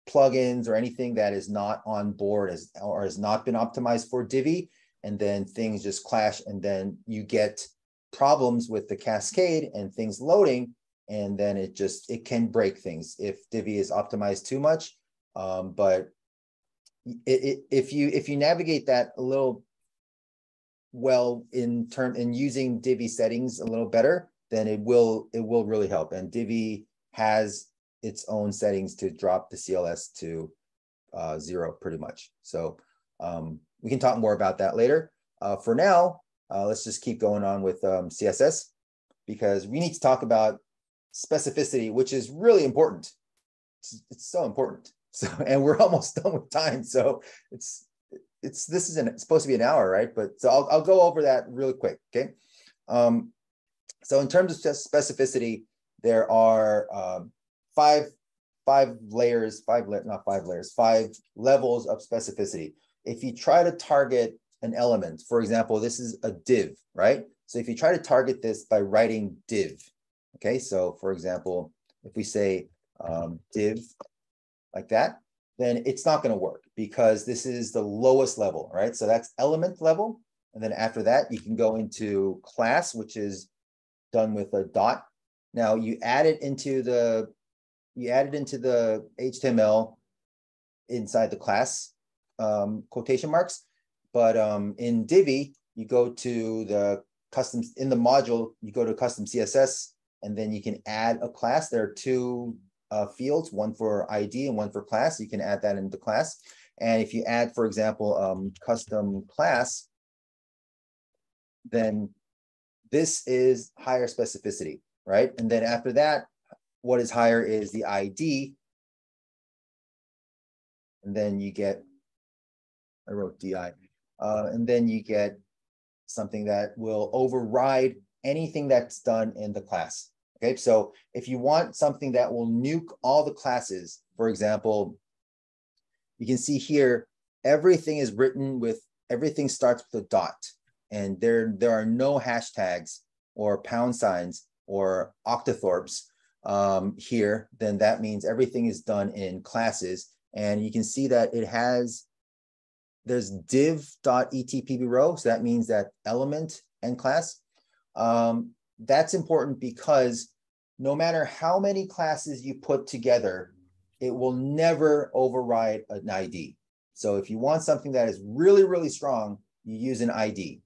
plugins or anything that is not on board as or has not been optimized for Divi, and then things just clash, and then you get problems with the cascade and things loading, and then it just it can break things if Divi is optimized too much. Um, but if you if you navigate that a little well in term in using Divi settings a little better, then it will it will really help. And Divi has its own settings to drop the CLS to uh, zero pretty much. So um, we can talk more about that later. Uh, for now, uh, let's just keep going on with um, CSS because we need to talk about specificity, which is really important. It's, it's so important. So, and we're almost done with time. So it's, it's, this is an, supposed to be an hour, right? But so I'll, I'll go over that really quick. Okay. Um, so in terms of specificity, there are um, five, five layers, five, not five layers, five levels of specificity. If you try to target an element, for example, this is a div, right? So if you try to target this by writing div, okay? So for example, if we say um, div like that, then it's not going to work because this is the lowest level, right? So that's element level. And then after that, you can go into class, which is done with a dot. Now you add it into the, you add it into the HTML inside the class um, quotation marks. But um, in Divi, you go to the custom, in the module, you go to custom CSS, and then you can add a class. There are two uh, fields, one for ID and one for class. You can add that into class. And if you add, for example, um, custom class, then this is higher specificity, right? And then after that, what is higher is the ID. And then you get, I wrote DI, uh, and then you get something that will override anything that's done in the class. Okay, so if you want something that will nuke all the classes, for example, you can see here, everything is written with, everything starts with a dot and there, there are no hashtags or pound signs or octothorpes um, here, then that means everything is done in classes. And you can see that it has, there's div.etpb row. So that means that element and class. Um, that's important because no matter how many classes you put together, it will never override an ID. So if you want something that is really, really strong, you use an ID.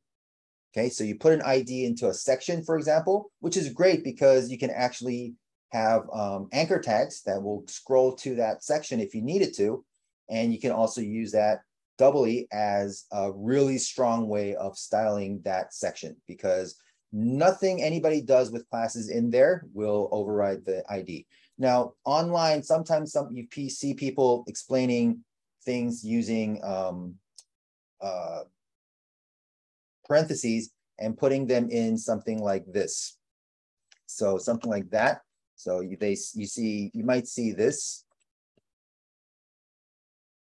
Okay, so you put an ID into a section, for example, which is great because you can actually have um, anchor tags that will scroll to that section if you needed to. And you can also use that doubly as a really strong way of styling that section because Nothing anybody does with classes in there will override the ID. Now, online, sometimes some you see people explaining things using um, uh, parentheses and putting them in something like this. So something like that. So you, they, you see, you might see this.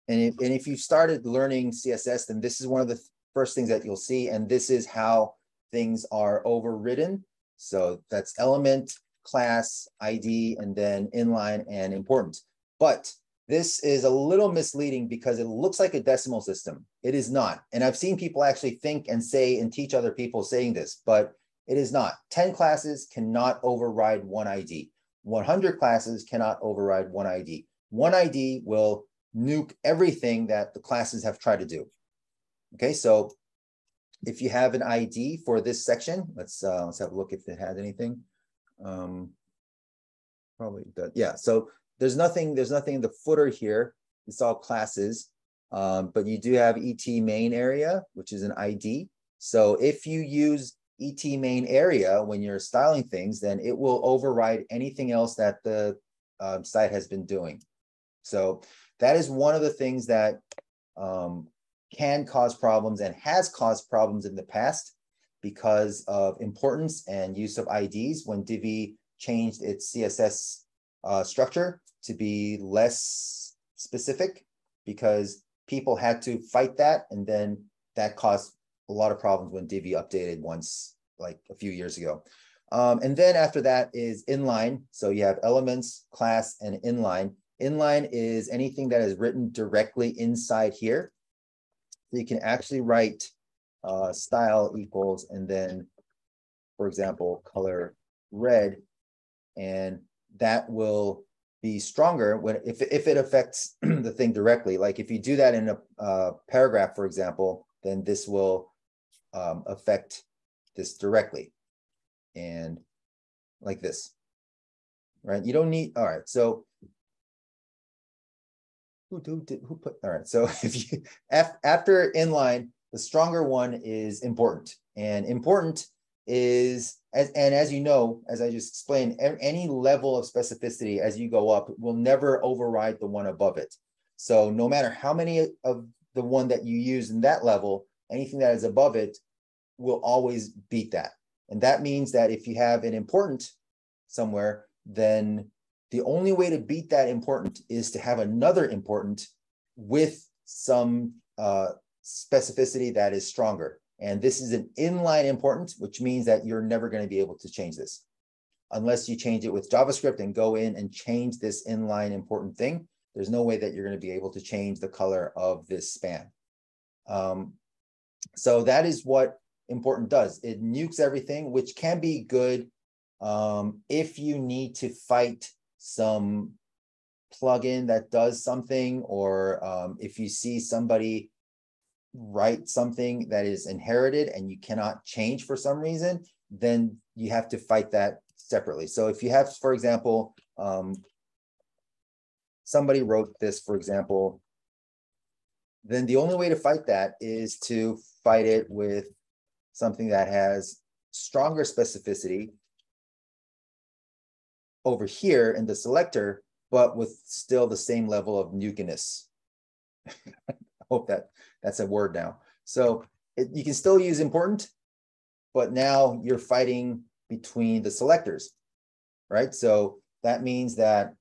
And if, and if you started learning CSS, then this is one of the first things that you'll see. And this is how things are overridden. So that's element, class, ID, and then inline and important. But this is a little misleading because it looks like a decimal system. It is not. And I've seen people actually think and say and teach other people saying this, but it is not. 10 classes cannot override one ID. 100 classes cannot override one ID. One ID will nuke everything that the classes have tried to do. Okay, so if you have an ID for this section, let's uh, let's have a look if it has anything. Um, probably does. Yeah. So there's nothing. There's nothing in the footer here. It's all classes, um, but you do have ET main area, which is an ID. So if you use ET main area when you're styling things, then it will override anything else that the um, site has been doing. So that is one of the things that um, can cause problems and has caused problems in the past because of importance and use of IDs when Divi changed its CSS uh, structure to be less specific because people had to fight that and then that caused a lot of problems when Divi updated once like a few years ago. Um, and then after that is inline. So you have elements, class, and inline. Inline is anything that is written directly inside here. So you can actually write uh, style equals and then, for example, color red, and that will be stronger when if, if it affects the thing directly. Like if you do that in a uh, paragraph, for example, then this will um, affect this directly. And like this, right? You don't need, all right, so who, who did, who put, all right, so if you, after inline, the stronger one is important and important is, as, and as you know, as I just explained, any level of specificity as you go up will never override the one above it. So no matter how many of the one that you use in that level, anything that is above it will always beat that. And that means that if you have an important somewhere, then the only way to beat that important is to have another important with some uh, specificity that is stronger. And this is an inline important, which means that you're never going to be able to change this unless you change it with JavaScript and go in and change this inline important thing. There's no way that you're going to be able to change the color of this span. Um, so that is what important does. It nukes everything, which can be good um, if you need to fight some plugin that does something, or um, if you see somebody write something that is inherited and you cannot change for some reason, then you have to fight that separately. So if you have, for example, um, somebody wrote this, for example, then the only way to fight that is to fight it with something that has stronger specificity over here in the selector, but with still the same level of nukiness. I hope that that's a word now. So it, you can still use important, but now you're fighting between the selectors, right? So that means that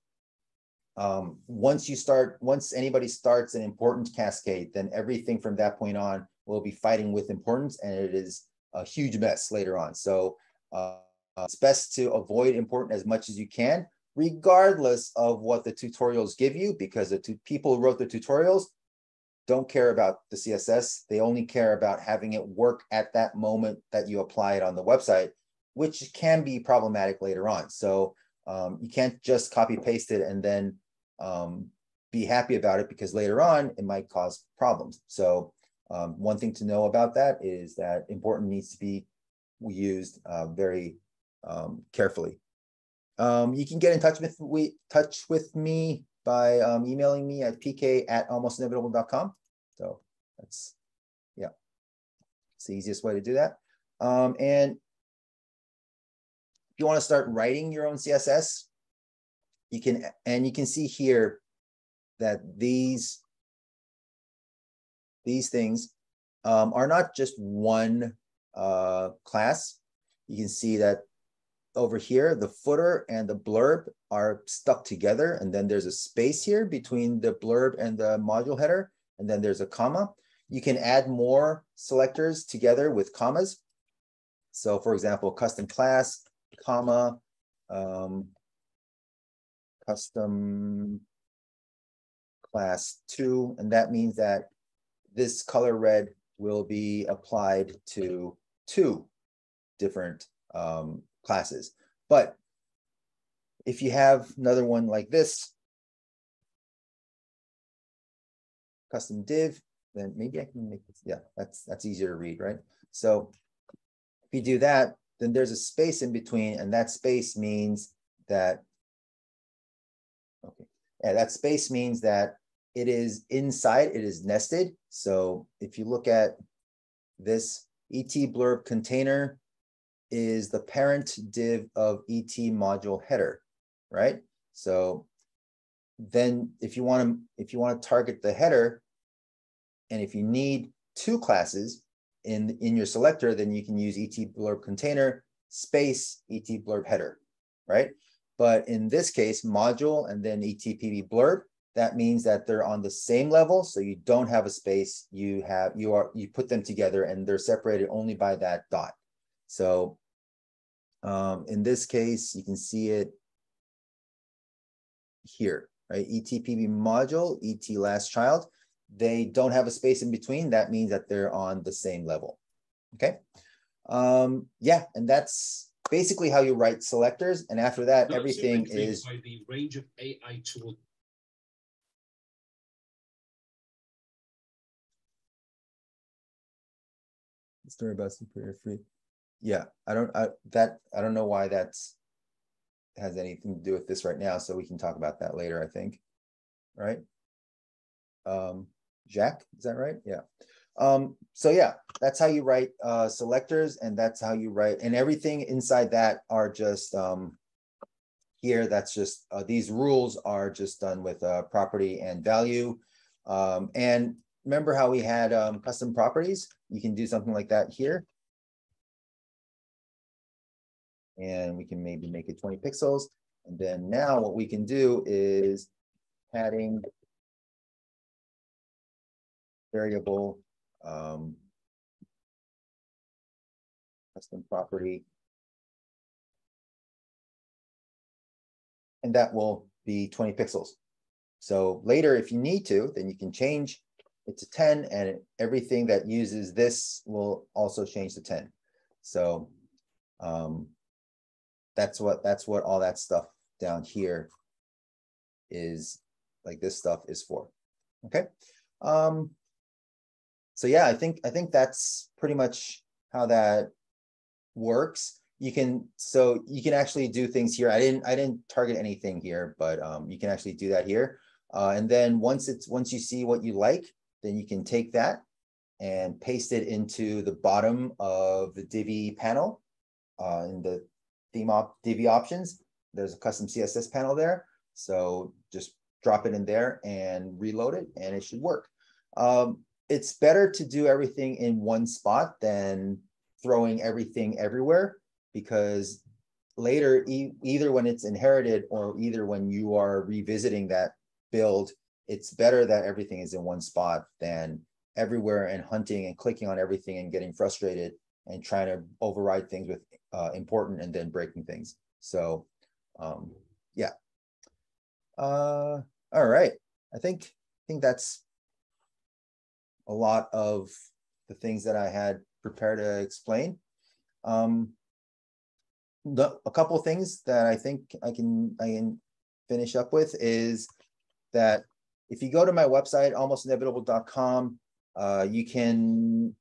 um, once you start, once anybody starts an important cascade, then everything from that point on will be fighting with importance and it is a huge mess later on. So uh, it's best to avoid important as much as you can, regardless of what the tutorials give you, because the two people who wrote the tutorials don't care about the CSS. They only care about having it work at that moment that you apply it on the website, which can be problematic later on. So um, you can't just copy paste it and then um, be happy about it because later on it might cause problems. So um, one thing to know about that is that important needs to be used uh, very um, carefully. Um, you can get in touch with we touch with me by um, emailing me at pk at almostinevitable.com. So that's yeah, it's the easiest way to do that. Um, and if you want to start writing your own CSS, you can and you can see here that these these things um, are not just one uh, class. You can see that over here, the footer and the blurb are stuck together. And then there's a space here between the blurb and the module header. And then there's a comma. You can add more selectors together with commas. So for example, custom class, comma, um, custom class two. And that means that this color red will be applied to two different um, classes. But if you have another one like this, custom div, then maybe I can make this, yeah, that's that's easier to read, right? So if you do that, then there's a space in between, and that space means that, okay, yeah, that space means that it is inside, it is nested. So if you look at this ET blurb container is the parent div of ET module header, right? So then if you want to if you want to target the header, and if you need two classes in, in your selector, then you can use ET blurb container space ET blurb header, right? But in this case, module and then ETPB blurb, that means that they're on the same level. So you don't have a space, you have, you are, you put them together and they're separated only by that dot. So um, in this case, you can see it here, right? ETPB module, ET last child, they don't have a space in between. That means that they're on the same level, okay? Um, yeah, and that's basically how you write selectors. And after that, everything is by the range of AI tool. story about superior free. Yeah, I don't I that I don't know why that's has anything to do with this right now, so we can talk about that later, I think. Right? Um Jack, is that right? Yeah. Um, so yeah, that's how you write uh, selectors and that's how you write, and everything inside that are just um, here, that's just, uh, these rules are just done with uh, property and value. Um, and remember how we had um, custom properties? You can do something like that here. And we can maybe make it 20 pixels. And then now what we can do is padding variable um, custom property. And that will be 20 pixels. So later, if you need to, then you can change it to 10 and everything that uses this will also change to 10. So um, that's what that's what all that stuff down here is like this stuff is for. Okay. Um, so yeah, I think I think that's pretty much how that works. You can so you can actually do things here. I didn't I didn't target anything here, but um, you can actually do that here. Uh, and then once it's once you see what you like, then you can take that and paste it into the bottom of the Divi panel uh, in the theme op Divi options. There's a custom CSS panel there. So just drop it in there and reload it and it should work. Um, it's better to do everything in one spot than throwing everything everywhere because later e either when it's inherited or either when you are revisiting that build it's better that everything is in one spot than everywhere and hunting and clicking on everything and getting frustrated and trying to override things with uh, important and then breaking things so um yeah uh all right i think i think that's a lot of the things that I had prepared to explain. Um, the, a couple things that I think I can I can finish up with is that if you go to my website almostinevitable.com, uh, you can.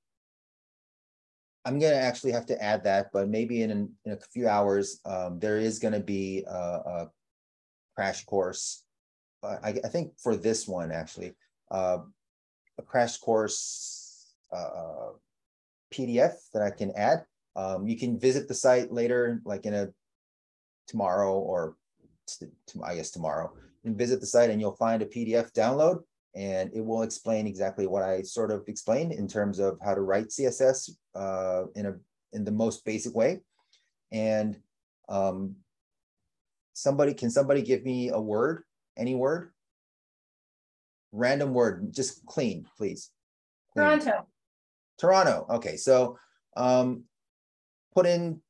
I'm gonna actually have to add that, but maybe in, in a few hours, um, there is gonna be a, a crash course. I, I, think for this one actually, uh, a crash course uh, uh PDF that I can add. Um, you can visit the site later, like in a tomorrow or I guess tomorrow. And visit the site and you'll find a PDF download and it will explain exactly what I sort of explained in terms of how to write CSS uh, in a in the most basic way. And um, somebody can somebody give me a word, any word random word, just clean, please. Clean. Toronto. Toronto. Okay, so um, put in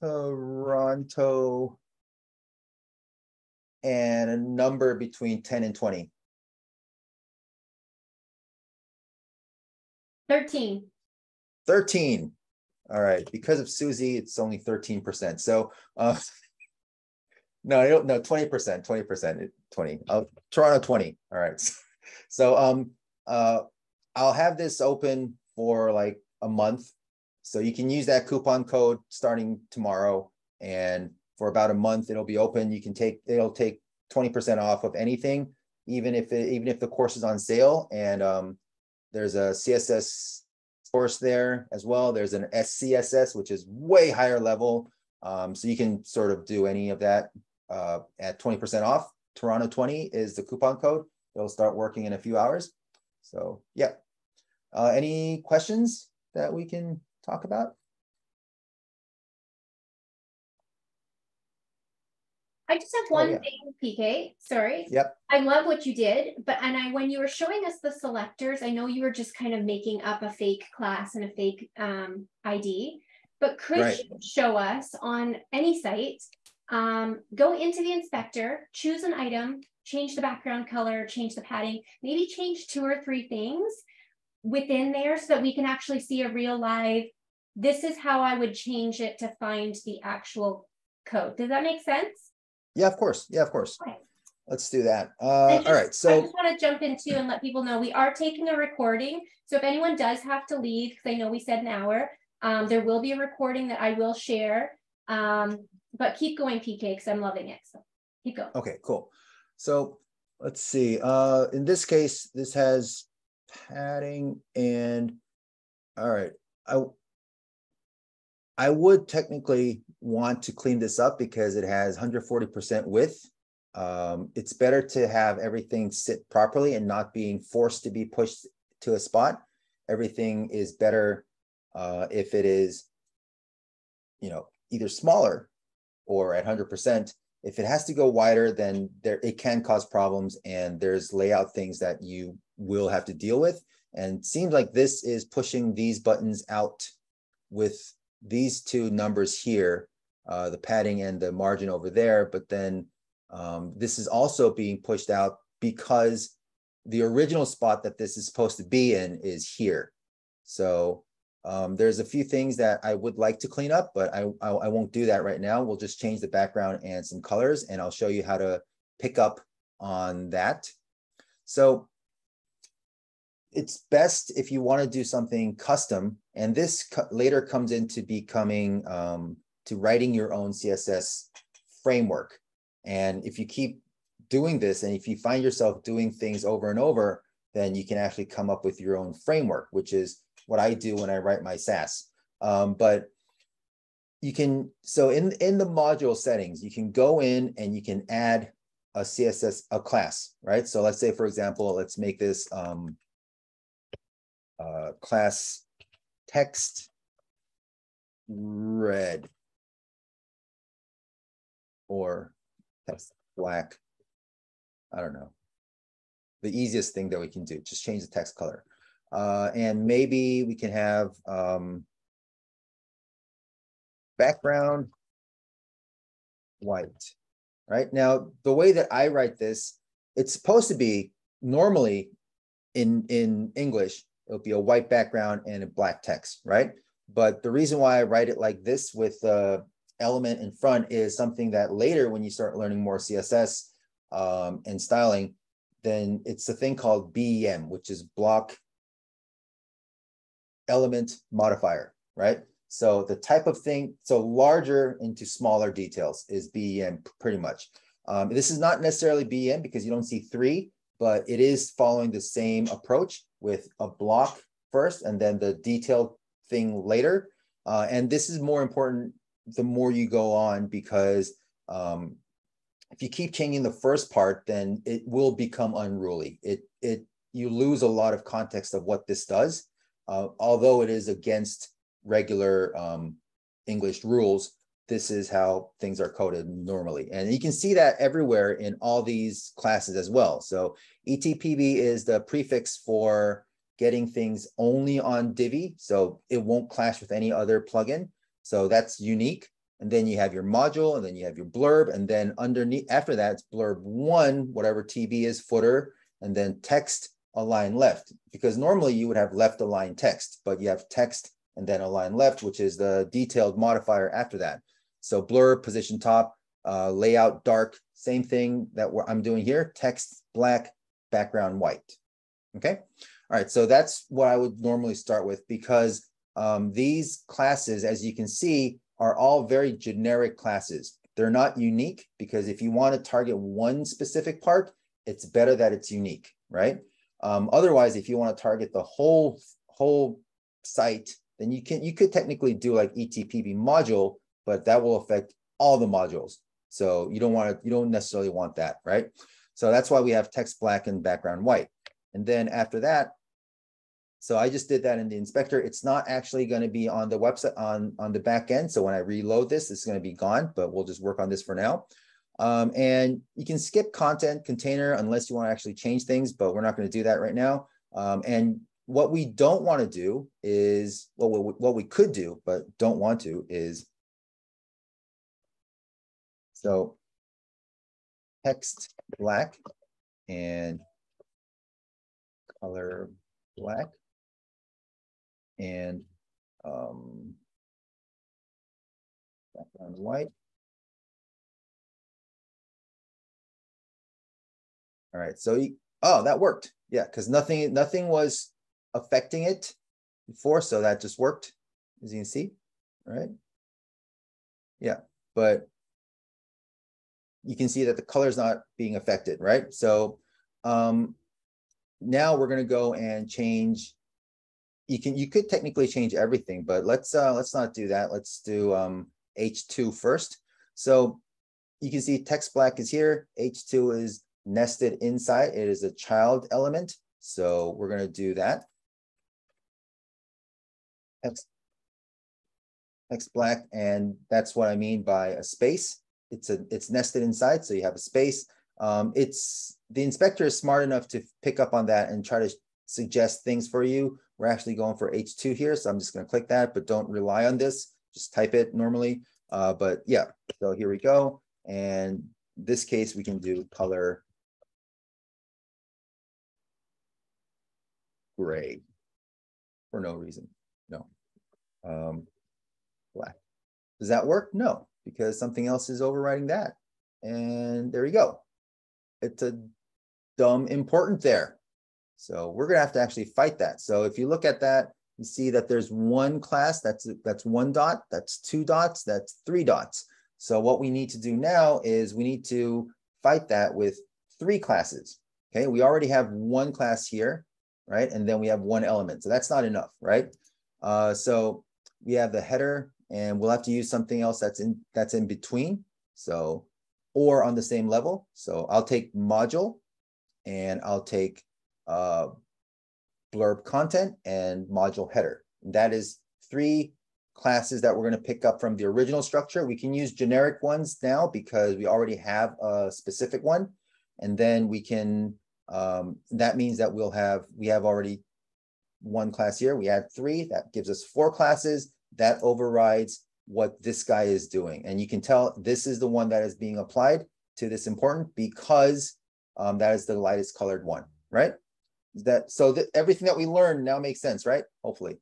Toronto and a number between 10 and 20. 13. 13. All right. Because of Susie, it's only 13%. So uh, no, know, 20%, 20%, 20. Uh, Toronto 20. All right. So um uh I'll have this open for like a month. So you can use that coupon code starting tomorrow. And for about a month, it'll be open. You can take it'll take 20% off of anything, even if it, even if the course is on sale. And um there's a CSS course there as well. There's an SCSS, which is way higher level. Um, so you can sort of do any of that uh, at 20% off. Toronto 20 is the coupon code. It'll start working in a few hours. So yeah. Uh, any questions that we can talk about? I just have Oh, one yeah. thing, PK, sorry. Yep. I love what you did, but and I when you were showing us the selectors, I know you were just kind of making up a fake class and a fake um ID. But could Right. you show us on any site, um, go into the inspector, choose an item, change the background color, change the padding, maybe change two or three things within there so that we can actually see a real live, this is how I would change it to find the actual code. Does that make sense? Yeah, of course. Yeah, of course. Okay. Let's do that. Uh, And all just- right. I just want to jump into and let people know we are taking a recording. So if anyone does have to leave, because I know we said an hour, um, there will be a recording that I will share. Um, but keep going, PK, because I'm loving it. So keep going. Okay, cool. So let's see. Uh, in this case, this has padding and all right. I I would technically want to clean this up because it has 140% width. Um, it's better to have everything sit properly and not being forced to be pushed to a spot. Everything is better uh, if it is, you know, either smaller or at 100%. If it has to go wider, then there it can cause problems, and there's layout things that you will have to deal with. And seems like this is pushing these buttons out with these two numbers here, uh, the padding and the margin over there. But then um, this is also being pushed out because the original spot that this is supposed to be in is here. So um, there's a few things that I would like to clean up, but I, I, I won't do that right now. We'll just change the background and some colors, and I'll show you how to pick up on that. So it's best if you want to do something custom, and this later comes into becoming um, to writing your own CSS framework. And if you keep doing this, and if you find yourself doing things over and over, then you can actually come up with your own framework, which is what I do when I write my Sass. Um, but you can, so in, in the module settings, you can go in and you can add a CSS, a class, right? So let's say, for example, let's make this um, uh, class text red or text black. I don't know. The easiest thing that we can do, just change the text color. Uh, and maybe we can have um, background white, right? Now, the way that I write this, it's supposed to be normally in, in English, it'll be a white background and a black text, right? But the reason why I write it like this with the element in front is something that later when you start learning more CSS um, and styling, then it's a thing called BEM, which is block element modifier, right? So the type of thing, so larger into smaller details is BEM pretty much. Um, this is not necessarily BEM because you don't see three, but it is following the same approach with a block first and then the detailed thing later. Uh, and this is more important the more you go on because um, if you keep changing the first part, then it will become unruly. It it you lose a lot of context of what this does, uh, although it is against regular um, English rules. This is how things are coded normally, and you can see that everywhere in all these classes as well. So ETPB is the prefix for getting things only on Divi, so it won't clash with any other plugin. So that's unique. And then you have your module, and then you have your blurb, and then underneath after that, it's blurb one, whatever TB is, footer, and then text align left. Because normally you would have left align text, but you have text and then align left, which is the detailed modifier after that. So blurb, position top, uh, layout dark, same thing that I'm doing here, text black, background white. Okay. All right. So that's what I would normally start with because um, these classes, as you can see, are all very generic classes. They're not unique because if you want to target one specific part, it's better that it's unique, right? Um, otherwise, if you want to target the whole whole site, then you can you could technically do like ETPB module, but that will affect all the modules. So you don't want to you don't necessarily want that, right? So that's why we have text black and background white. And then after that, so I just did that in the inspector. It's not actually going to be on the website on, on the back end. So when I reload this, it's going to be gone, but we'll just work on this for now. Um, and you can skip content container unless you want to actually change things, but we're not going to do that right now. Um, and what we don't want to do is, well, what, what we could do, but don't want to is, so text black and color black and um, background white. All right, so oh, that worked. Yeah, because nothing nothing was affecting it before, so that just worked, as you can see, right? Yeah, but you can see that the color is not being affected, right? So um, now we're going to go and change. You can you could technically change everything, but let's uh, let's not do that. Let's do um, H2 first. So you can see text black is here. H2 is nested inside. It is a child element. So we're going to do that. Text, text black, and that's what I mean by a space. It's a it's nested inside, so you have a space. Um, it's the inspector is smart enough to pick up on that and try to suggest things for you. We're actually going for H2 here, so I'm just going to click that, but don't rely on this. Just type it normally. Uh, but yeah, so here we go. And this case, we can do color gray for no reason. No. Um, black. Does that work? No, because something else is overriding that. And there you go. It's a dumb important there. So we're going to have to actually fight that. So if you look at that, you see that there's one class, that's, that's one dot, that's two dots, that's three dots. So what we need to do now is we need to fight that with three classes. Okay, we already have one class here, right? And then we have one element. So that's not enough, right? Uh, so we have the header and we'll have to use something else that's in that's in between. So or on the same level. So I'll take module and I'll take uh, blurb content and module header. That is three classes that we're going to pick up from the original structure. We can use generic ones now because we already have a specific one. And then we can, um, that means that we'll have, we have already one class here. We add three, that gives us four classes. That overrides what this guy is doing. And you can tell this is the one that is being applied to this important because um, that is the lightest colored one, right? That so that everything that we learned now makes sense, right? Hopefully.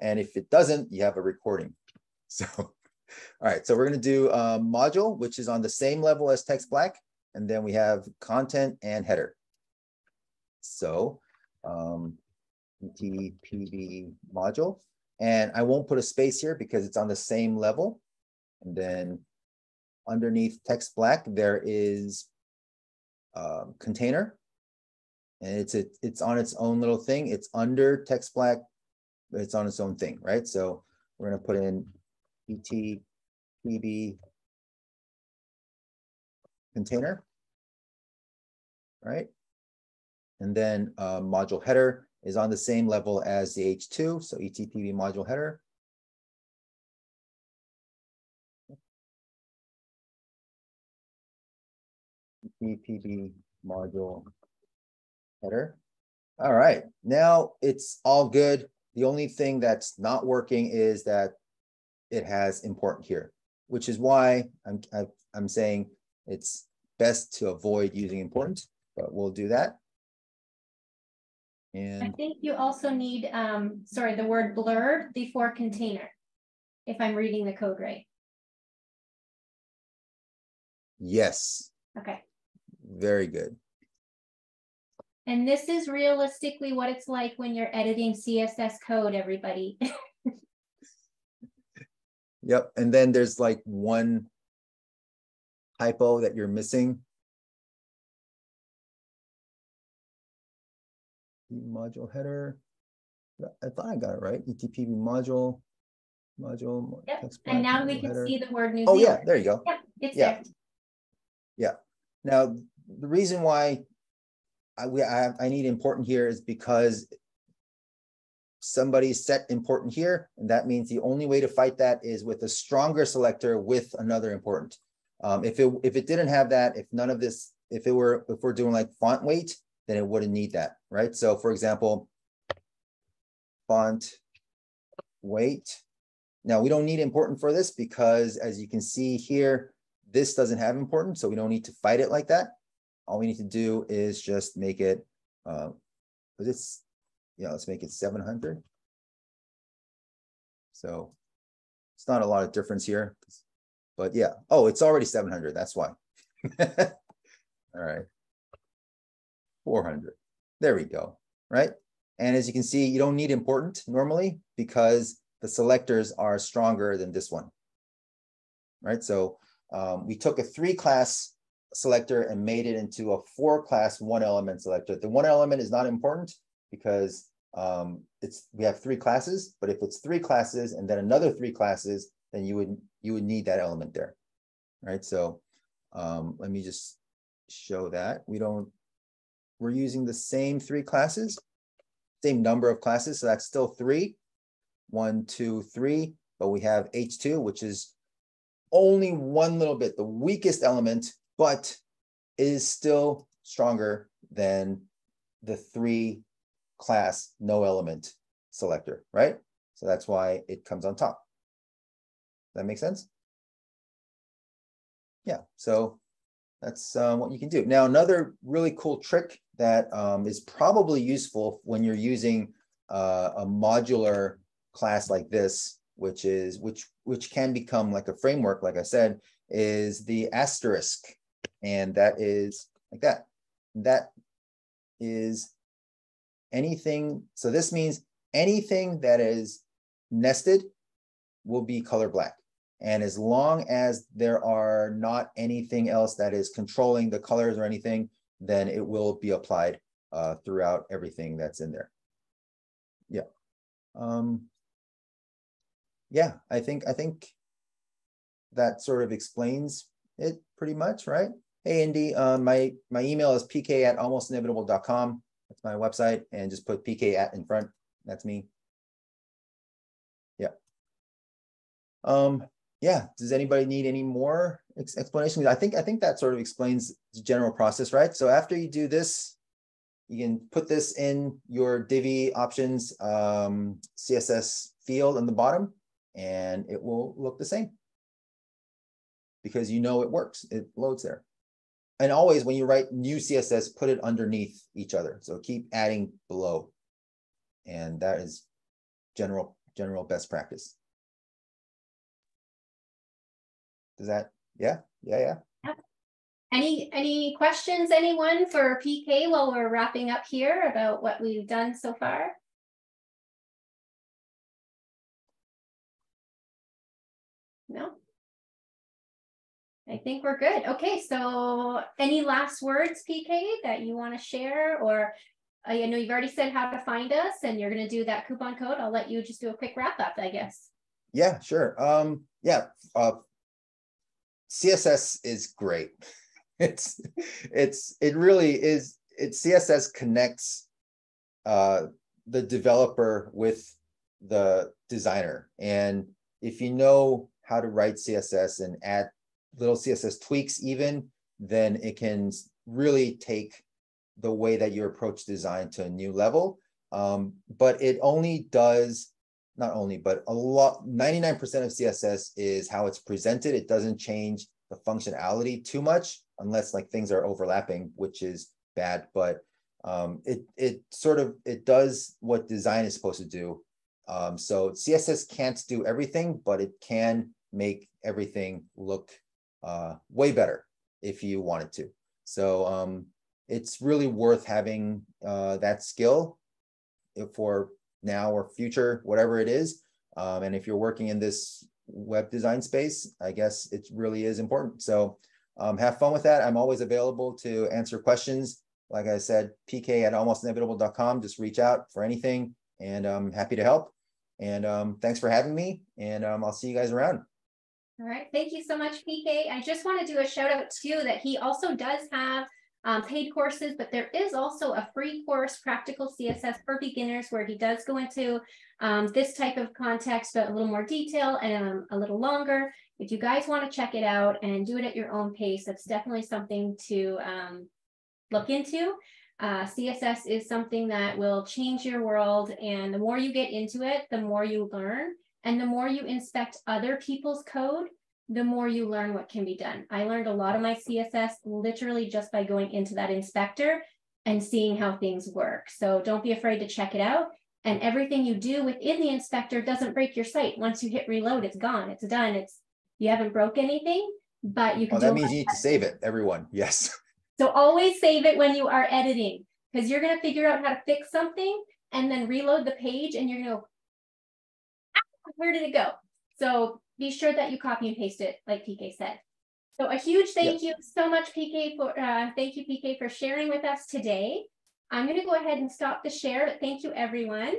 And if it doesn't, you have a recording. So, all right, so we're going to do a module, which is on the same level as text black. And then we have content and header. So um, TPB module. And I won't put a space here because it's on the same level. And then underneath text black, there is um, container and it's a, it's on its own little thing. It's under text black, but it's on its own thing, right? So we're going to put in et pb container, right? And then uh, module header is on the same level as the H2, so etpb module header. etpb module header. All right, now it's all good. The only thing that's not working is that it has important here, which is why I'm, I'm saying it's best to avoid using important, but we'll do that. And I think you also need, um, sorry, the word blurb before container, if I'm reading the code right. Yes. Okay. Very good. And this is realistically what it's like when you're editing CSS code, everybody. yep. And then there's like one typo that you're missing. Module header. I thought I got it right. ETPB module, module. Yep. And now we can header. see the word New Oh Zealand. yeah, there you go. Yep, it's yeah. there. Yeah. Now the reason why I, we, I, I need important here is because somebody set important here, and that means the only way to fight that is with a stronger selector with another important. Um, if it, if it didn't have that, if none of this, if it were, if we're doing like font weight, then it wouldn't need that, right? So for example, font weight. Now we don't need important for this because as you can see here, this doesn't have important, so we don't need to fight it like that. All we need to do is just make it, uh, it's, yeah, let's make it 700. So it's not a lot of difference here, but yeah. Oh, it's already 700. That's why. All right. 400. There we go. Right. And as you can see, you don't need important normally because the selectors are stronger than this one. Right. So um, we took a three class selector and made it into a four class one element selector. The one element is not important because um, it's we have three classes, but if it's three classes and then another three classes, then you would you would need that element there, right? So um, let me just show that we don't we're using the same three classes, same number of classes, so that's still three, one, two, three, but we have H2, which is only one little bit, the weakest element, but is still stronger than the three class no element selector, right? So that's why it comes on top. That makes sense? Yeah, so that's uh, what you can do. Now, another really cool trick that um, is probably useful when you're using uh, a modular class like this, which is which which can become like a framework, like I said, is the asterisk, and that is like that. That is anything. So this means anything that is nested will be color black. And as long as there are not anything else that is controlling the colors or anything, then it will be applied uh, throughout everything that's in there. Yeah. Um, yeah, I think I think that sort of explains it pretty much, right? Hey, Indy, uh, my, my email is pk at almostinevitable.com. That's my website and just put pk at in front. That's me. Yeah. Um, yeah, does anybody need any more ex explanations? I think I think that sort of explains the general process, right? So after you do this, you can put this in your Divi options um, CSS field in the bottom, and it will look the same because you know it works. It loads there. And always when you write new CSS, put it underneath each other. So keep adding below. And that is general general best practice. Does that, yeah, yeah, yeah. Any any questions, anyone for PK while we're wrapping up here about what we've done so far? I think we're good. Okay, so any last words, PK, that you want to share? Or I know you've already said how to find us and you're going to do that coupon code. I'll let you just do a quick wrap up, I guess. Yeah, sure. Um, yeah, uh, CSS is great. It's it's it really is. It CSS connects uh, the developer with the designer, and if you know how to write CSS and add little CSS tweaks, even then it can really take the way that you approach design to a new level. Um, but it only does not only, but a lot, 99% of CSS is how it's presented. It doesn't change the functionality too much unless like things are overlapping, which is bad. But um, it it sort of it does what design is supposed to do. Um, so CSS can't do everything, but it can make everything look uh, way better if you wanted to. So um, it's really worth having uh, that skill for now or future, whatever it is. Um, and if you're working in this web design space, I guess it really is important. So um, have fun with that. I'm always available to answer questions. Like I said, pk at almostinevitable.com. Just reach out for anything and I'm happy to help. And um, thanks for having me. And um, I'll see you guys around. All right. Thank you so much, PK. I just want to do a shout out too that he also does have um, paid courses, but there is also a free course, Practical CSS for Beginners, where he does go into um, this type of context, but a little more detail and um, a little longer. If you guys want to check it out and do it at your own pace, that's definitely something to um, look into. Uh, CSS is something that will change your world. And the more you get into it, the more you learn. And the more you inspect other people's code, the more you learn what can be done. I learned a lot of my CSS literally just by going into that inspector and seeing how things work. So don't be afraid to check it out. And everything you do within the inspector doesn't break your site. Once you hit reload, it's gone, it's done. It's you haven't broke anything, but you can. Oh, that means you need to save it, everyone. Yes. So always save it when you are editing because you're going to figure out how to fix something and then reload the page and you're going to go, where did it go? So be sure that you copy and paste it like PK said. So a huge thank you so much, PK, for uh, thank you, PK, for sharing with us today. I'm going to go ahead and stop the share, but thank you, everyone.